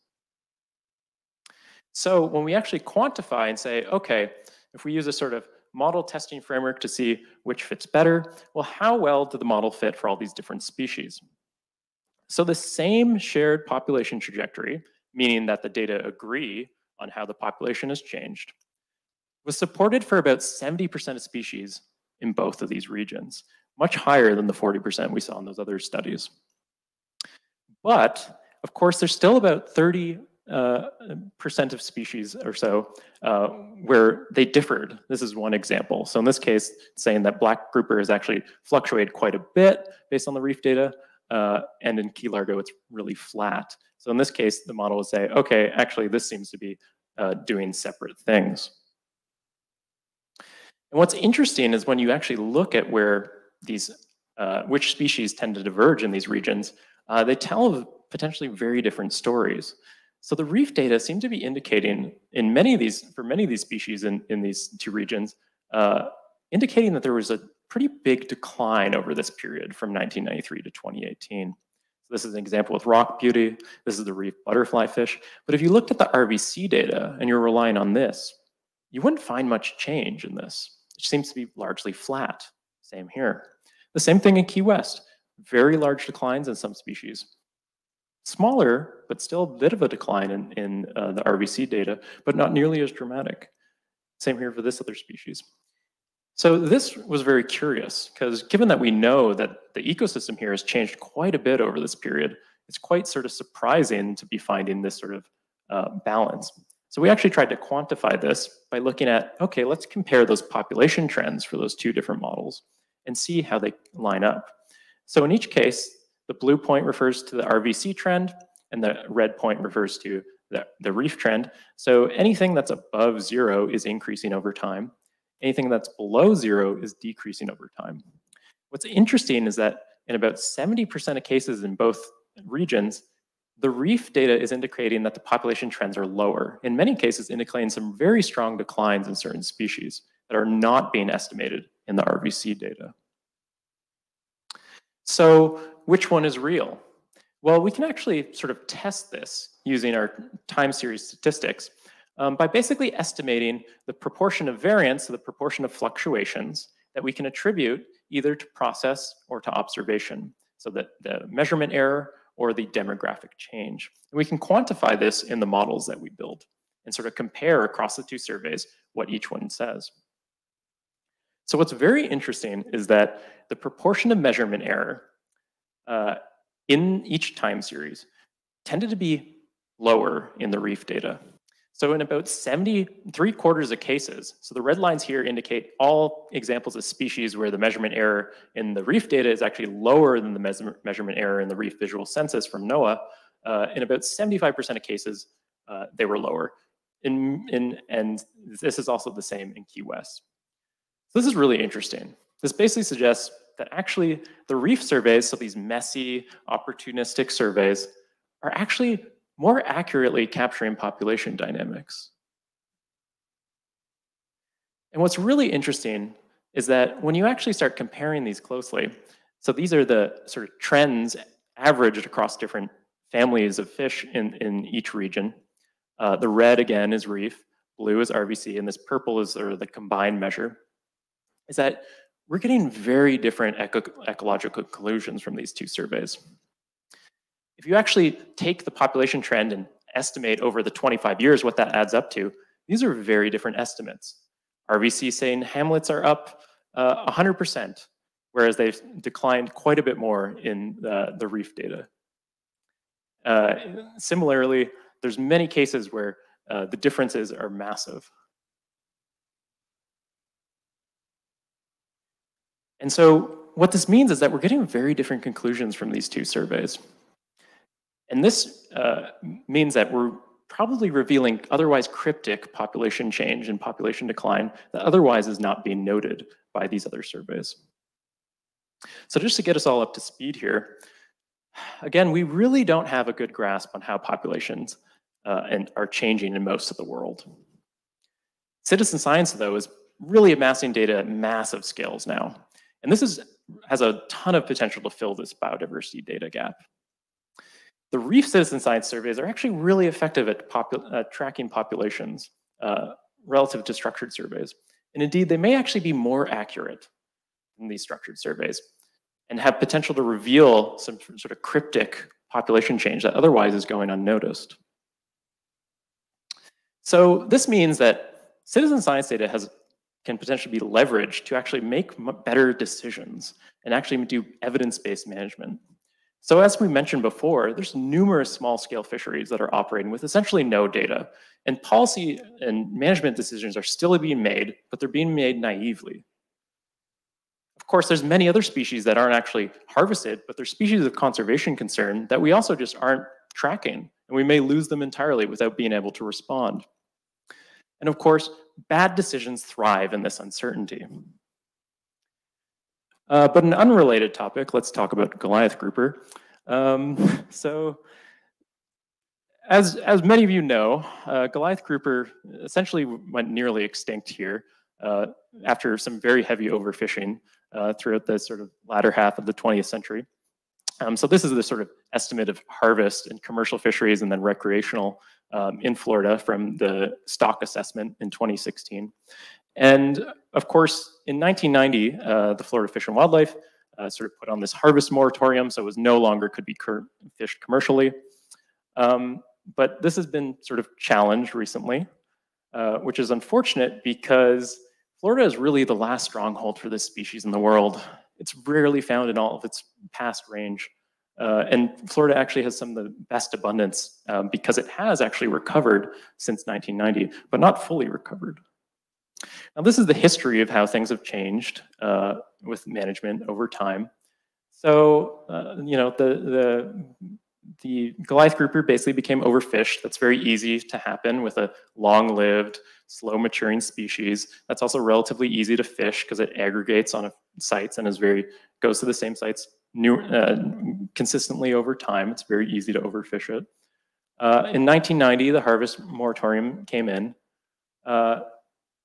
So when we actually quantify and say, okay, if we use a sort of model testing framework to see which fits better, well, how well do the model fit for all these different species? So the same shared population trajectory, meaning that the data agree on how the population has changed, was supported for about 70% of species in both of these regions, much higher than the 40% we saw in those other studies. But of course, there's still about 30 uh, percent of species or so uh, where they differed. This is one example. So in this case, saying that black grouper has actually fluctuated quite a bit based on the reef data, uh, and in Key Largo, it's really flat. So in this case, the model will say, okay, actually, this seems to be uh, doing separate things. And what's interesting is when you actually look at where these, uh, which species tend to diverge in these regions, uh, they tell potentially very different stories. So the reef data seem to be indicating in many of these, for many of these species in, in these two regions, uh, indicating that there was a pretty big decline over this period from 1993 to 2018. So this is an example with rock beauty. This is the reef butterfly fish. But if you looked at the RVC data and you're relying on this, you wouldn't find much change in this. It seems to be largely flat. Same here. The same thing in Key West. Very large declines in some species, Smaller, but still a bit of a decline in, in uh, the RVC data, but not nearly as dramatic. Same here for this other species. So this was very curious because given that we know that the ecosystem here has changed quite a bit over this period, it's quite sort of surprising to be finding this sort of uh, balance. So we actually tried to quantify this by looking at, okay, let's compare those population trends for those two different models and see how they line up. So in each case, the blue point refers to the RVC trend, and the red point refers to the, the reef trend. So anything that's above zero is increasing over time. Anything that's below zero is decreasing over time. What's interesting is that in about 70% of cases in both regions, the reef data is indicating that the population trends are lower. In many cases, indicating some very strong declines in certain species that are not being estimated in the RVC data. So which one is real? Well, we can actually sort of test this using our time series statistics um, by basically estimating the proportion of variance, so the proportion of fluctuations that we can attribute either to process or to observation. So that the measurement error or the demographic change. And we can quantify this in the models that we build. and sort of compare across the two surveys what each one says. So what's very interesting is that the proportion of measurement error uh, in each time series tended to be lower in the reef data. So in about 73 quarters of cases, so the red lines here indicate all examples of species where the measurement error in the reef data is actually lower than the measurement error in the reef visual census from NOAA. Uh, in about 75% of cases, uh, they were lower. In, in, and this is also the same in Key West. So this is really interesting. This basically suggests that actually the reef surveys, so these messy, opportunistic surveys, are actually more accurately capturing population dynamics. And what's really interesting is that when you actually start comparing these closely, so these are the sort of trends averaged across different families of fish in, in each region. Uh, the red, again, is reef, blue is RVC, and this purple is sort of the combined measure, is that we're getting very different eco ecological conclusions from these two surveys. If you actually take the population trend and estimate over the 25 years what that adds up to, these are very different estimates. RVC saying hamlets are up uh, 100%, whereas they've declined quite a bit more in the, the reef data. Uh, similarly, there's many cases where uh, the differences are massive. And so what this means is that we're getting very different conclusions from these two surveys. And this uh, means that we're probably revealing otherwise cryptic population change and population decline that otherwise is not being noted by these other surveys. So just to get us all up to speed here, again, we really don't have a good grasp on how populations uh, and are changing in most of the world. Citizen science, though, is really amassing data at massive scales now. And this is, has a ton of potential to fill this biodiversity data gap. The reef citizen science surveys are actually really effective at popu uh, tracking populations uh, relative to structured surveys. And indeed, they may actually be more accurate than these structured surveys and have potential to reveal some sort of cryptic population change that otherwise is going unnoticed. So this means that citizen science data has can potentially be leveraged to actually make better decisions and actually do evidence-based management. So as we mentioned before, there's numerous small-scale fisheries that are operating with essentially no data. And policy and management decisions are still being made, but they're being made naively. Of course, there's many other species that aren't actually harvested, but they're species of conservation concern that we also just aren't tracking, and we may lose them entirely without being able to respond. And of course, bad decisions thrive in this uncertainty. Uh, but an unrelated topic, let's talk about Goliath grouper. Um, so as, as many of you know, uh, Goliath grouper essentially went nearly extinct here uh, after some very heavy overfishing uh, throughout the sort of latter half of the 20th century. Um, so this is the sort of estimate of harvest in commercial fisheries and then recreational um, in Florida from the stock assessment in 2016. And of course, in 1990, uh, the Florida Fish and Wildlife uh, sort of put on this harvest moratorium, so it was no longer could be fished commercially. Um, but this has been sort of challenged recently, uh, which is unfortunate because Florida is really the last stronghold for this species in the world. It's rarely found in all of its past range. Uh, and Florida actually has some of the best abundance um, because it has actually recovered since 1990, but not fully recovered. Now, this is the history of how things have changed uh, with management over time. So, uh, you know, the, the, the Goliath grouper basically became overfished. That's very easy to happen with a long-lived, slow-maturing species. That's also relatively easy to fish because it aggregates on sites and is very goes to the same sites new, uh, consistently over time. It's very easy to overfish it. Uh, in 1990, the harvest moratorium came in. Uh,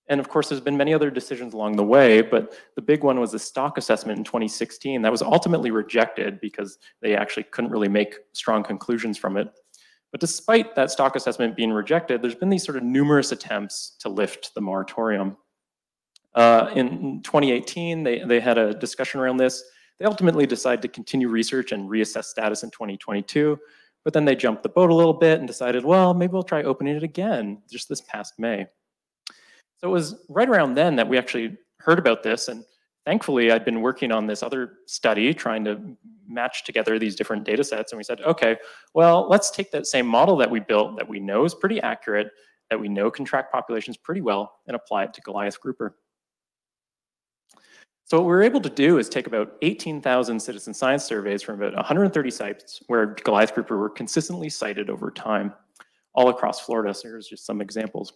and of course, there's been many other decisions along the way, but the big one was the stock assessment in 2016 that was ultimately rejected because they actually couldn't really make strong conclusions from it. But despite that stock assessment being rejected, there's been these sort of numerous attempts to lift the moratorium. Uh, in 2018, they, they had a discussion around this. They ultimately decided to continue research and reassess status in 2022, but then they jumped the boat a little bit and decided, well, maybe we'll try opening it again just this past May. So it was right around then that we actually heard about this. And thankfully, I'd been working on this other study trying to match together these different data sets. And we said, okay, well, let's take that same model that we built that we know is pretty accurate, that we know can track populations pretty well, and apply it to Goliath grouper. So what we were able to do is take about 18,000 citizen science surveys from about 130 sites where Goliath grouper were consistently sighted over time all across Florida. So here's just some examples.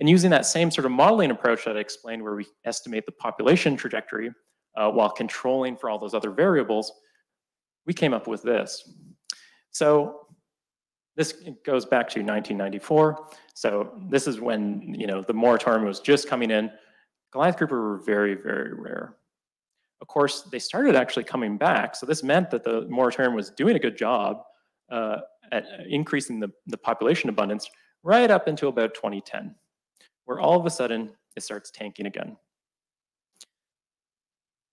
And using that same sort of modeling approach that I explained where we estimate the population trajectory uh, while controlling for all those other variables, we came up with this. So this goes back to 1994. So this is when you know the moratorium was just coming in. Goliath grouper were very, very rare. Of course, they started actually coming back. So this meant that the moratorium was doing a good job uh, at increasing the, the population abundance right up until about 2010, where all of a sudden it starts tanking again.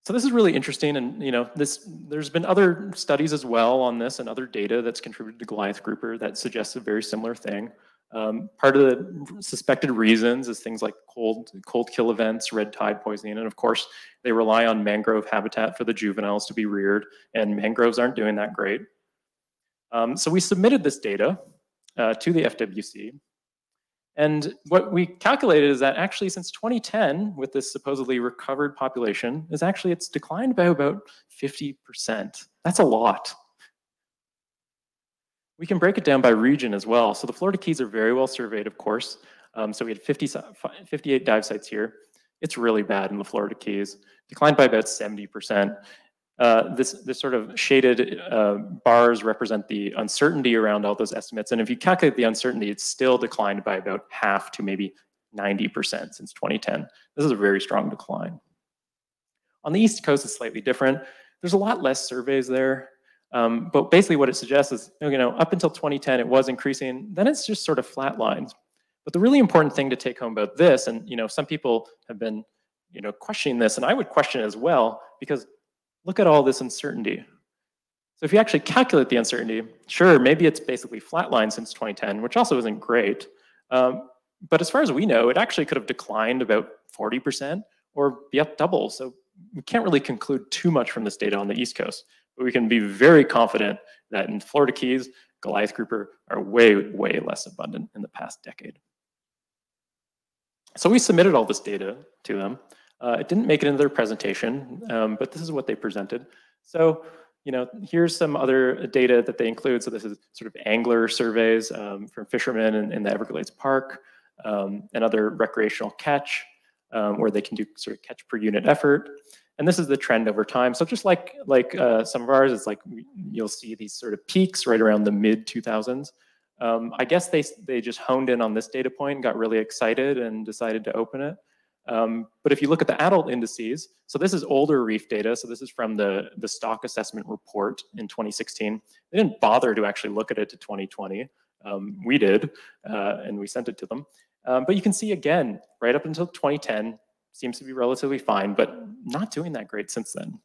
So this is really interesting, and you know, this there's been other studies as well on this and other data that's contributed to Goliath grouper that suggests a very similar thing. Um, part of the suspected reasons is things like cold, cold kill events, red tide poisoning, and of course, they rely on mangrove habitat for the juveniles to be reared, and mangroves aren't doing that great. Um, so we submitted this data uh, to the FWC, and what we calculated is that actually since 2010, with this supposedly recovered population, is actually it's declined by about 50%. That's a lot. We can break it down by region as well. So the Florida Keys are very well surveyed, of course. Um, so we had 50, 58 dive sites here. It's really bad in the Florida Keys, declined by about 70%. Uh, this, this sort of shaded uh, bars represent the uncertainty around all those estimates. And if you calculate the uncertainty, it's still declined by about half to maybe 90% since 2010. This is a very strong decline. On the East Coast, it's slightly different. There's a lot less surveys there. Um, but basically what it suggests is, you know, up until 2010, it was increasing, then it's just sort of flatlined. But the really important thing to take home about this, and you know, some people have been, you know, questioning this, and I would question it as well, because look at all this uncertainty. So if you actually calculate the uncertainty, sure, maybe it's basically flatlined since 2010, which also isn't great. Um, but as far as we know, it actually could have declined about 40% or be up double. So we can't really conclude too much from this data on the East Coast but we can be very confident that in Florida Keys, Goliath grouper are way, way less abundant in the past decade. So we submitted all this data to them. Uh, it didn't make it into their presentation, um, but this is what they presented. So, you know, here's some other data that they include. So this is sort of angler surveys um, from fishermen in, in, the Everglades Park um, and other recreational catch, um, where they can do sort of catch per unit effort. And this is the trend over time. So just like like uh, some of ours, it's like you'll see these sort of peaks right around the mid 2000s. Um, I guess they they just honed in on this data point, got really excited, and decided to open it. Um, but if you look at the adult indices, so this is older reef data. So this is from the the stock assessment report in 2016. They didn't bother to actually look at it to 2020. Um, we did, uh, and we sent it to them. Um, but you can see again, right up until 2010, seems to be relatively fine, but not doing that great since then.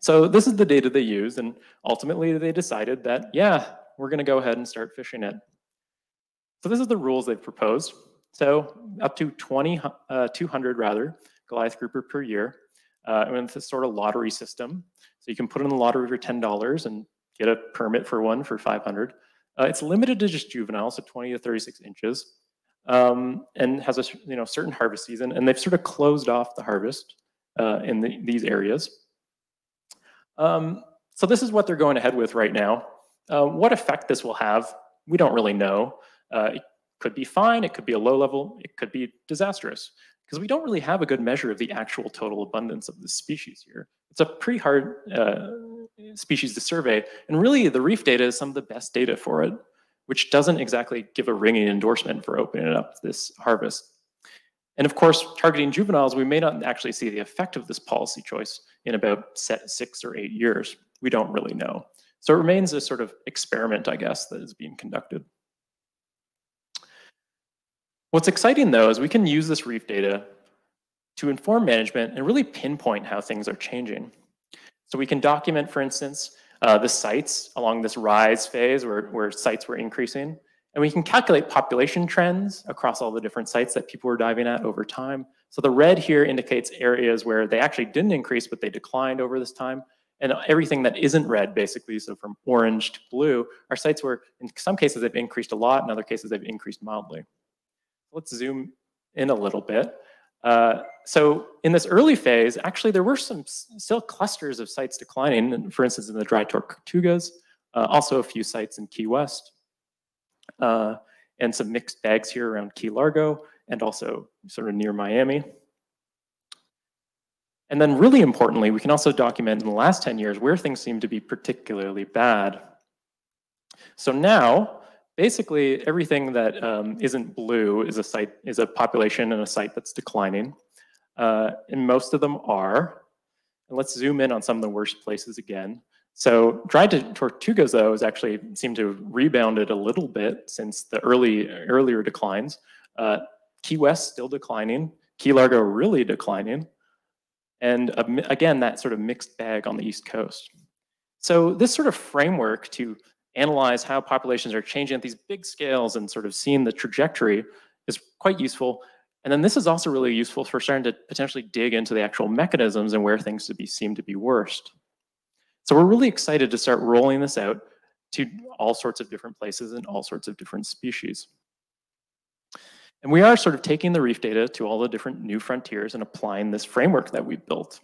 So this is the data they used, and ultimately they decided that, yeah, we're going to go ahead and start fishing it. So this is the rules they've proposed. So up to 20, uh, 200 rather, Goliath grouper per year, uh, and it's a sort of lottery system. So you can put in the lottery for $10 and get a permit for one for 500. Uh, it's limited to just juveniles, so 20 to 36 inches um, and has a you know certain harvest season, and they've sort of closed off the harvest uh, in the, these areas. Um, so this is what they're going ahead with right now. Uh, what effect this will have, we don't really know. Uh, it could be fine, it could be a low level, it could be disastrous, because we don't really have a good measure of the actual total abundance of the species here. It's a pretty hard uh, species to survey, and really the reef data is some of the best data for it which doesn't exactly give a ringing endorsement for opening up this harvest. And of course, targeting juveniles, we may not actually see the effect of this policy choice in about six or eight years. We don't really know. So it remains a sort of experiment, I guess, that is being conducted. What's exciting though is we can use this reef data to inform management and really pinpoint how things are changing. So we can document, for instance, uh, the sites along this rise phase where, where sites were increasing. And we can calculate population trends across all the different sites that people were diving at over time. So the red here indicates areas where they actually didn't increase, but they declined over this time. And everything that isn't red, basically, so from orange to blue, are sites where in some cases they've increased a lot, in other cases they've increased mildly. Let's zoom in a little bit. Uh, so in this early phase, actually there were some still clusters of sites declining, for instance, in the Dry Tortugas, uh, also a few sites in Key West, uh, and some mixed bags here around Key Largo, and also sort of near Miami. And then really importantly, we can also document in the last 10 years where things seem to be particularly bad. So now, basically everything that um, not blue is a site, is a population and a site that's declining. Uh, and most of them are. And let's zoom in on some of the worst places again. So Dry Tortugas, though, has actually seemed to have rebounded a little bit since the early earlier declines. Uh, Key West still declining. Key Largo really declining and again, that sort of mixed bag on the East Coast. So this sort of framework to analyze how populations are changing at these big scales and sort of seeing the trajectory is quite useful. And then this is also really useful for starting to potentially dig into the actual mechanisms and where things to be seem to be worst. So we're really excited to start rolling this out to all sorts of different places and all sorts of different species. And we are sort of taking the reef data to all the different new frontiers and applying this framework that we've built.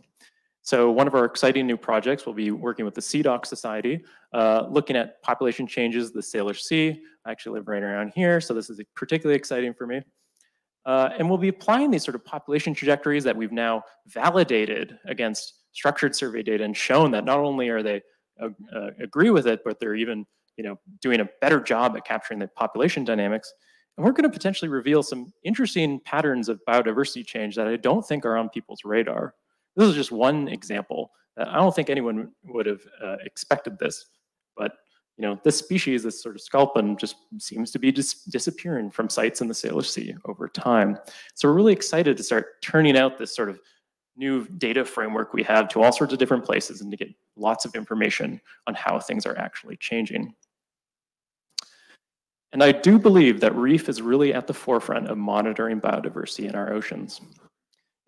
So one of our exciting new projects we'll be working with the Sea Society, uh, looking at population changes the Salish Sea. I actually live right around here, so this is particularly exciting for me. Uh, and we'll be applying these sort of population trajectories that we've now validated against structured survey data and shown that not only are they uh, uh agree with it, but they're even you know, doing a better job at capturing the population dynamics. And we're going to potentially reveal some interesting patterns of biodiversity change that I don't think are on people's radar. This is just one example. That I don't think anyone would have uh, expected this, but you know, this species, this sort of sculpin, just seems to be dis disappearing from sites in the Salish Sea over time. So we're really excited to start turning out this sort of new data framework we have to all sorts of different places and to get lots of information on how things are actually changing. And I do believe that reef is really at the forefront of monitoring biodiversity in our oceans.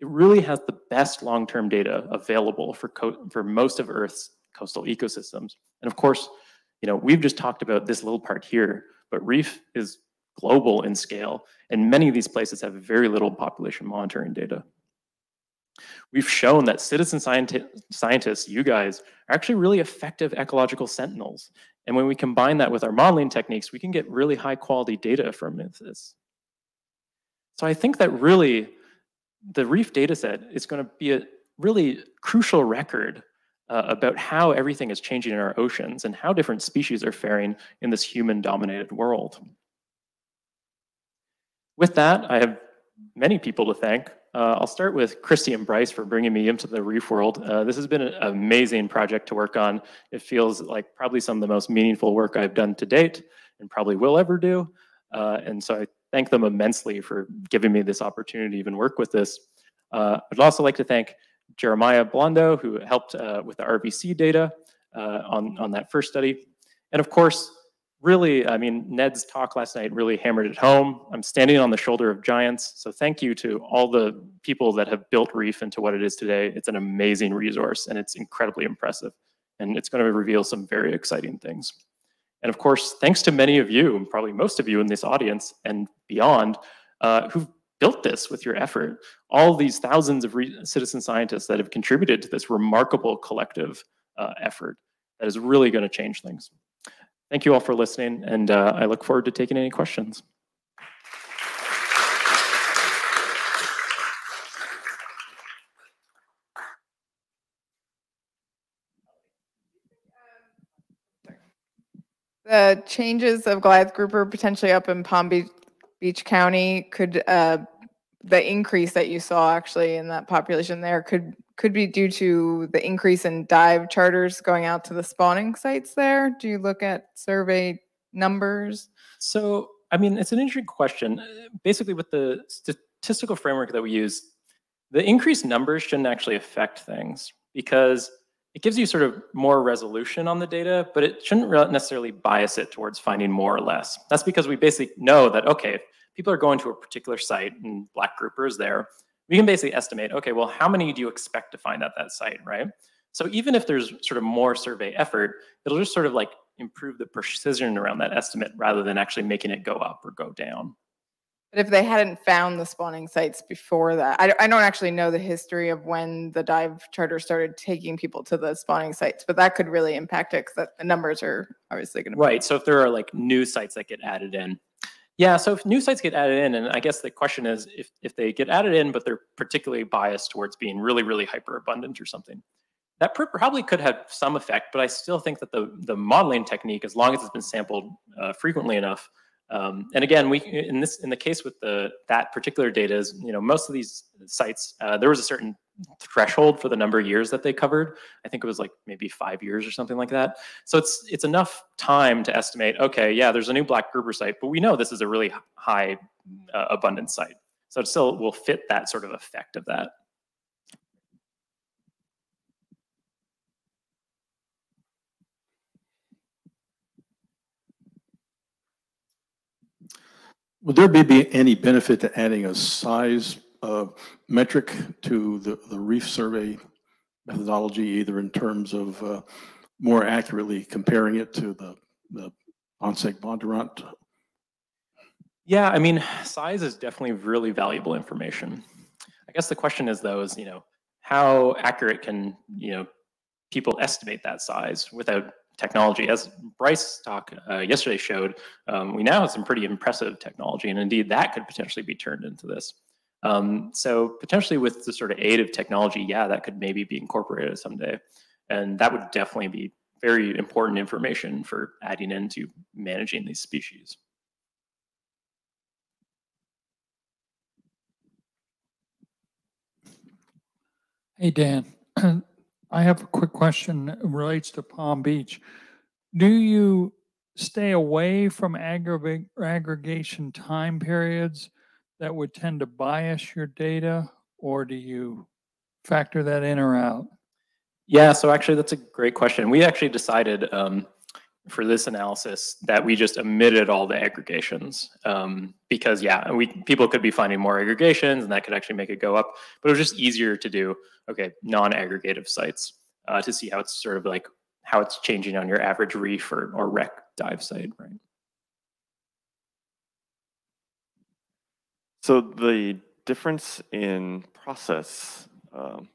It really has the best long-term data available for, for most of Earth's coastal ecosystems. And of course, you know, we've just talked about this little part here, but reef is global in scale, and many of these places have very little population monitoring data. We've shown that citizen scienti scientists, you guys, are actually really effective ecological sentinels. And when we combine that with our modeling techniques, we can get really high quality data from this. So I think that really the reef dataset is going to be a really crucial record uh, about how everything is changing in our oceans and how different species are faring in this human-dominated world. With that, I have many people to thank. Uh, I'll start with Christy and Brice for bringing me into the reef world. Uh, this has been an amazing project to work on. It feels like probably some of the most meaningful work I've done to date and probably will ever do. Uh, and so I thank them immensely for giving me this opportunity to even work with this. Uh, I'd also like to thank Jeremiah Blondeau, who helped uh, with the RVC data uh, on, on that first study. And of course, really, I mean, Ned's talk last night really hammered it home. I'm standing on the shoulder of giants. So thank you to all the people that have built Reef into what it is today. It's an amazing resource and it's incredibly impressive. And it's going to reveal some very exciting things. And of course, thanks to many of you, probably most of you in this audience and beyond, uh, who've built this with your effort. All these thousands of citizen scientists that have contributed to this remarkable collective uh, effort that is really going to change things. Thank you all for listening, and uh, I look forward to taking any questions.
The changes of Goliath grouper potentially up in Palm Beach, Beach County could uh, the increase that you saw actually in that population there could could be due to the increase in dive charters going out to the spawning sites there? Do you look at survey numbers?
So, I mean, it's an interesting question. Basically, with the statistical framework that we use, the increased numbers shouldn't actually affect things because it gives you sort of more resolution on the data, but it shouldn't necessarily bias it towards finding more or less. That's because we basically know that, okay, if people are going to a particular site and black grouper is there, we can basically estimate, okay, well, how many do you expect to find at that site, right? So even if there's sort of more survey effort, it'll just sort of like improve the precision around that estimate rather than actually making it go up or go down.
But if they hadn't found the spawning sites before that, I, I don't actually know the history of when the dive charter started taking people to the spawning sites, but that could really impact it because the numbers are obviously going to
Right. So if there are like new sites that get added in, yeah. So if new sites get added in, and I guess the question is if if they get added in, but they're particularly biased towards being really really hyper abundant or something, that probably could have some effect. But I still think that the the modeling technique, as long as it's been sampled uh, frequently enough, um, and again, we in this in the case with the that particular data is you know most of these sites uh, there was a certain threshold for the number of years that they covered. I think it was like maybe five years or something like that. So it's it's enough time to estimate. Okay, yeah, there's a new black grouper site, but we know this is a really high uh, abundant site. So it still will fit that sort of effect of that.
Would there be- any benefit to adding a size uh, metric to the, the reef survey methodology, either in terms of uh, more accurately comparing it to the, the ONSEC Bondurant?
Yeah, I mean, size is definitely really valuable information. I guess the question is though, is you know, how accurate can you know people estimate that size without technology. As Brice's talk uh, yesterday showed, um, we now have some pretty impressive technology, and indeed that could potentially be turned into this. Um, so potentially with the sort of aid of technology, yeah, that could maybe be incorporated someday, and that would definitely be very important information for adding into managing these species.
Hey, Dan. I have a quick question that relates to Palm Beach. Do you stay away from aggregate, aggregation time periods that would tend to bias your data, or do you factor that in or out?
Yeah, so actually that's a great question. We actually decided um, for this analysis that we just omitted all the aggregations um, because yeah, we people could be finding more aggregations and that could actually make it go up, but it was just easier to do okay non-aggregative sites uh, to see how it's sort of like how it's changing on your average reef or, or wreck dive site, right?
So the difference in process um,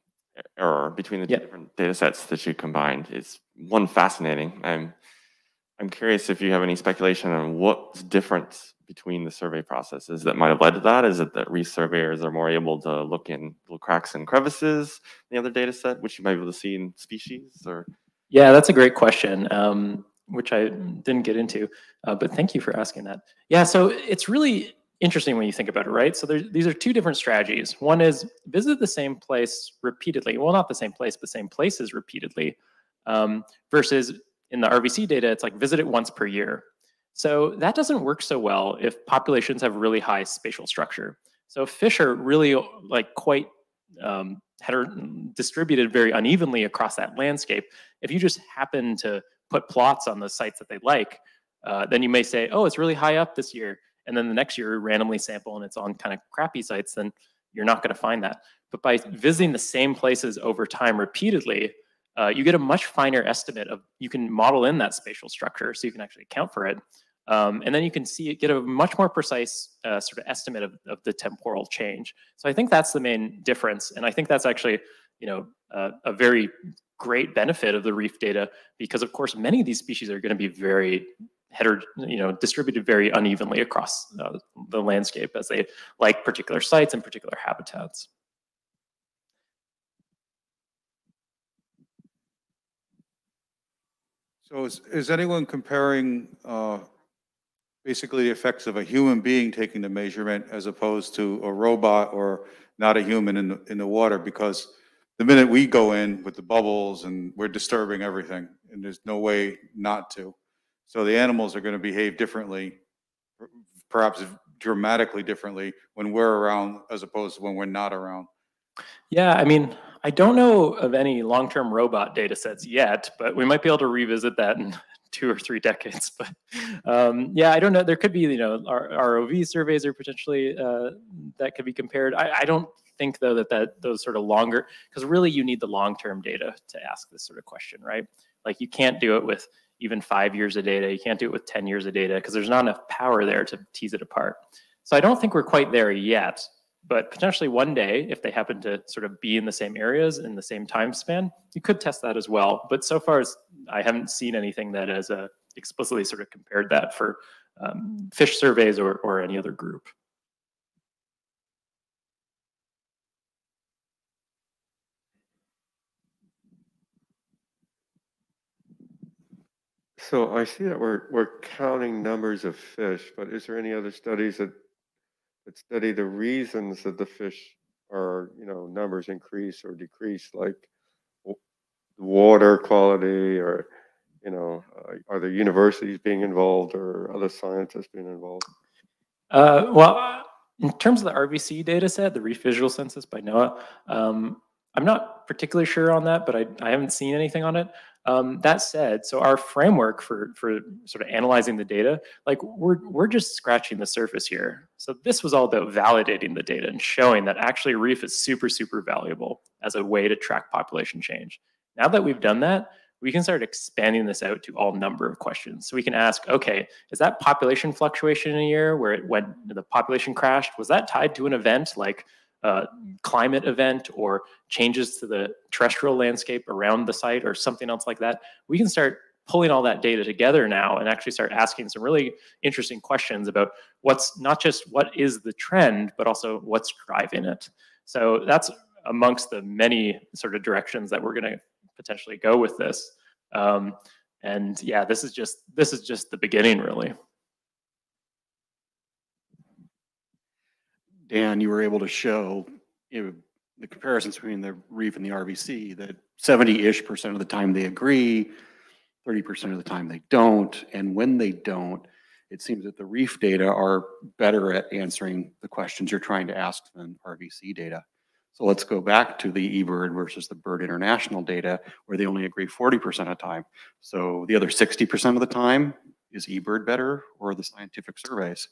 error between the two
Yep.
different data sets that you combined is one fascinating. I'm I'm curious if you have any speculation on what's different between the survey processes that might have led to that. Is it that reef surveyors are more able to look in little cracks and crevices in the other data set, which you might be able to see in species or
Yeah, that's a great question, um, which I didn't get into, uh, but thank you for asking that. Yeah, so it's really interesting when you think about it, right? So these are two different strategies. One is visit the same place repeatedly. Well, not the same place, but same places repeatedly, um, versus in the RVC data, it's like visit it once per year. So that doesn't work so well if populations have really high spatial structure. So fish are really like quite um, heter- distributed very unevenly across that landscape, if you just happen to put plots on the sites that they like, uh, then you may say, oh, it's really high up this year. And then the next year, randomly sample and it's on kind of crappy sites, then you're not going to find that. But by visiting the same places over time repeatedly, uh, you get a much finer estimate of, you can model in that spatial structure so you can actually account for it. Um, and then you can see get a much more precise uh, sort of estimate of, of the temporal change. So I think that's the main difference, and I think that's actually you know uh, a very great benefit of the reef data because of course many of these species are going to be very heter you know distributed very unevenly across uh, the landscape as they like particular sites and particular habitats.
So is, is anyone comparing uh, basically the effects of a human being taking the measurement as opposed to a robot or not a human in the, in the water? Because the minute we go in with the bubbles and we're disturbing everything, and there's no way not to. So the animals are going to behave differently, perhaps dramatically differently when we're around as opposed to when we're not around.
Yeah, I mean, I don't know of any long-term robot data sets yet, but we might be able to revisit that in two or three decades. But um, yeah, I don't know. There could be, you know, ROV surveys are potentially uh, that could be compared. I, I, don't think though that that those sort of longer, because really you need the long-term data to ask this sort of question, right? Like you can't do it with even five years of data. You can't do it with 10 years of data because there's not enough power there to tease it apart. So I don't think we're quite there yet but potentially one day, if they happen to sort of be in the same areas in the same time span, you could test that as well. But so far, as I haven't seen anything that has uh, explicitly sort of compared that for um, fish surveys or, or any other group.
So I see that we're, we're counting numbers of fish, but is there any other studies that that study the reasons that the fish are, you know, numbers increase or decrease, like water quality or, you know, uh, are the universities being involved or other scientists being involved?
Uh, well, in terms of the RVC data set, the Reef Visual Census by NOAA, um, I'm not particularly sure on that, but I, I haven't seen anything on it. Um, that said, so our framework for for sort of analyzing the data, like we're we're just scratching the surface here. So this was all about validating the data and showing that actually reef is super super valuable as a way to track population change. Now that we've done that, we can start expanding this out to all number of questions. So we can ask, okay, is that population fluctuation in a year where it when the population crashed, was that tied to an event like uh, climate event or changes to the terrestrial landscape around the site or something else like that, we can start pulling all that data together now and actually start asking some really interesting questions about what's not just what is the trend, but also what's driving it. So that's amongst the many sort of directions that we're going to potentially go with this. Um, and yeah, this is just this is just the beginning, really.
Dan, you were able to show you know, the comparisons between the reef and the RVC that 70-ish percent of the time they agree, 30% of the time they don't. And when they don't, it seems that the reef data are better at answering the questions you're trying to ask than RVC data. So let's go back to the eBird versus the Bird International data where they only agree 40% of the time. So the other 60% of the time, is eBird better or the scientific surveys?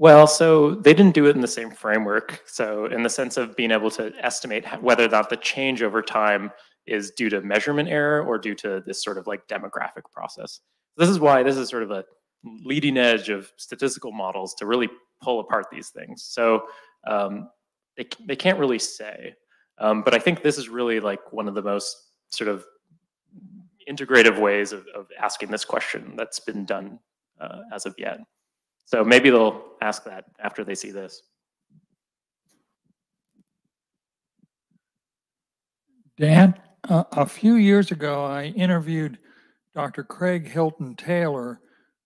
Well, so they didn't do it in the same framework. So in the sense of being able to estimate whether or not the change over time is due to measurement error or due to this sort of like demographic process. This is why this is sort of a leading edge of statistical models to really pull apart these things. So um, they, they can't really say. Um, but I think this is really like one of the most sort of integrative ways of, of asking this question that's been done uh, as of yet. So maybe they'll ask that after they see this.
Dan, uh, a few years ago, I interviewed Dr. Craig Hilton Taylor,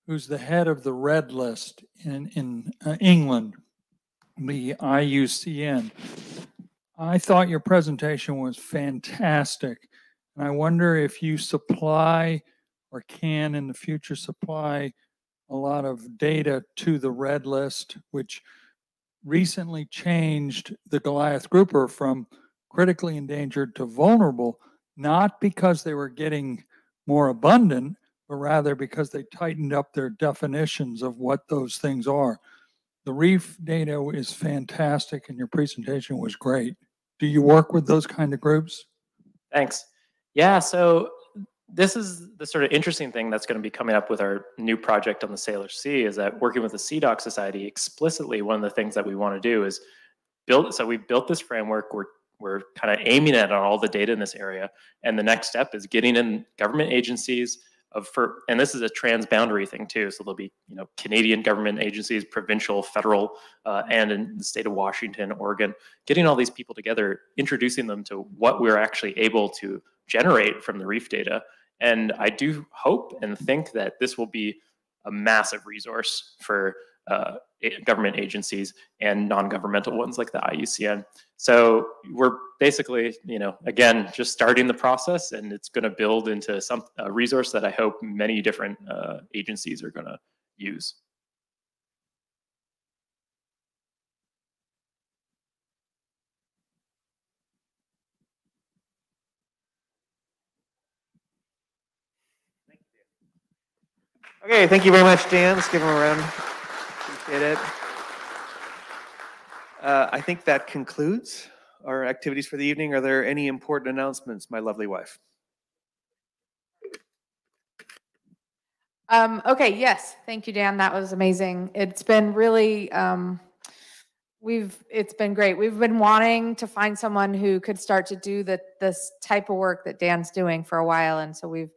who's the head of the Red List in, in uh, England, the IUCN. I thought your presentation was fantastic. And I wonder if you supply or can in the future supply a lot of data to the red list, which recently changed the Goliath grouper from critically endangered to vulnerable, not because they were getting more abundant, but rather because they tightened up their definitions of what those things are. The reef data is fantastic and your presentation was great. Do you work with those kind of groups?
Thanks. Yeah, so this is the sort of interesting thing that's going to be coming up with our new project on the Salish Sea is that working with the SeaDoc Society, explicitly one of the things that we want to do is build, so we built this framework, we're, we're kind of aiming at all the data in this area. And the next step is getting in government agencies of, for, and this is a transboundary thing too. So there'll be, you know, Canadian government agencies, provincial, federal, uh, and in the state of Washington, Oregon, getting all these people together, introducing them to what we're actually able to generate from the reef data and I do hope and think that this will be a massive resource for uh, government agencies and non-governmental ones like the IUCN. So we're basically, you know, again, just starting the process and it's going to build into some a resource that I hope many different uh, agencies are going to use.
Okay, thank you very much, Dan. Let's give him a round. Appreciate it. Uh, I think that concludes our activities for the evening. Are there any important announcements, my lovely wife?
Um, okay, yes, thank you, Dan. That was amazing. It's been really, um, we've, it's been great. We've been wanting to find someone who could start to do the, this type of work that Dan's doing for a while. And so we've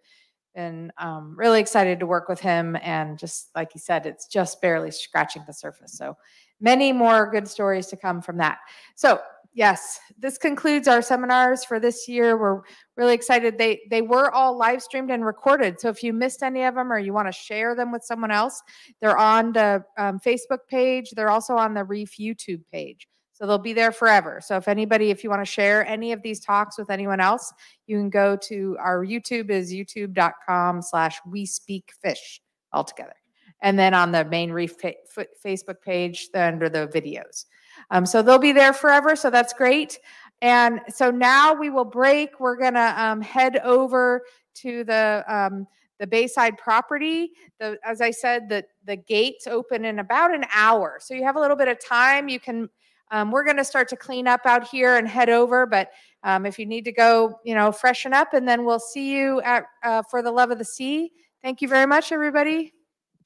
been, um, really excited to work with him. And just like he said, it's just barely scratching the surface. So many more good stories to come from that. So yes, this concludes our seminars for this year. We're really excited. They they were all live streamed and recorded. So if you missed any of them or you want to share them with someone else, they're on the um, Facebook page. They're also on the Reef YouTube page. So they'll be there forever. So if anybody, if you want to share any of these talks with anyone else, you can go to our YouTube is youtube.com slash we speak fish altogether. And then on the main Reef fa- Facebook page, under the videos. Um, so they'll be there forever. So that's great. And so now we will break. We're going to um, head over to the um, the Bayside property. The, as I said, the, the gates open in about an hour. So you have a little bit of time. You can, um, we're going to start to clean up out here and head over. But um, if you need to go, you know, freshen up and then we'll see you at, uh, for the love of the sea. Thank you very much, everybody.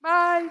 Bye.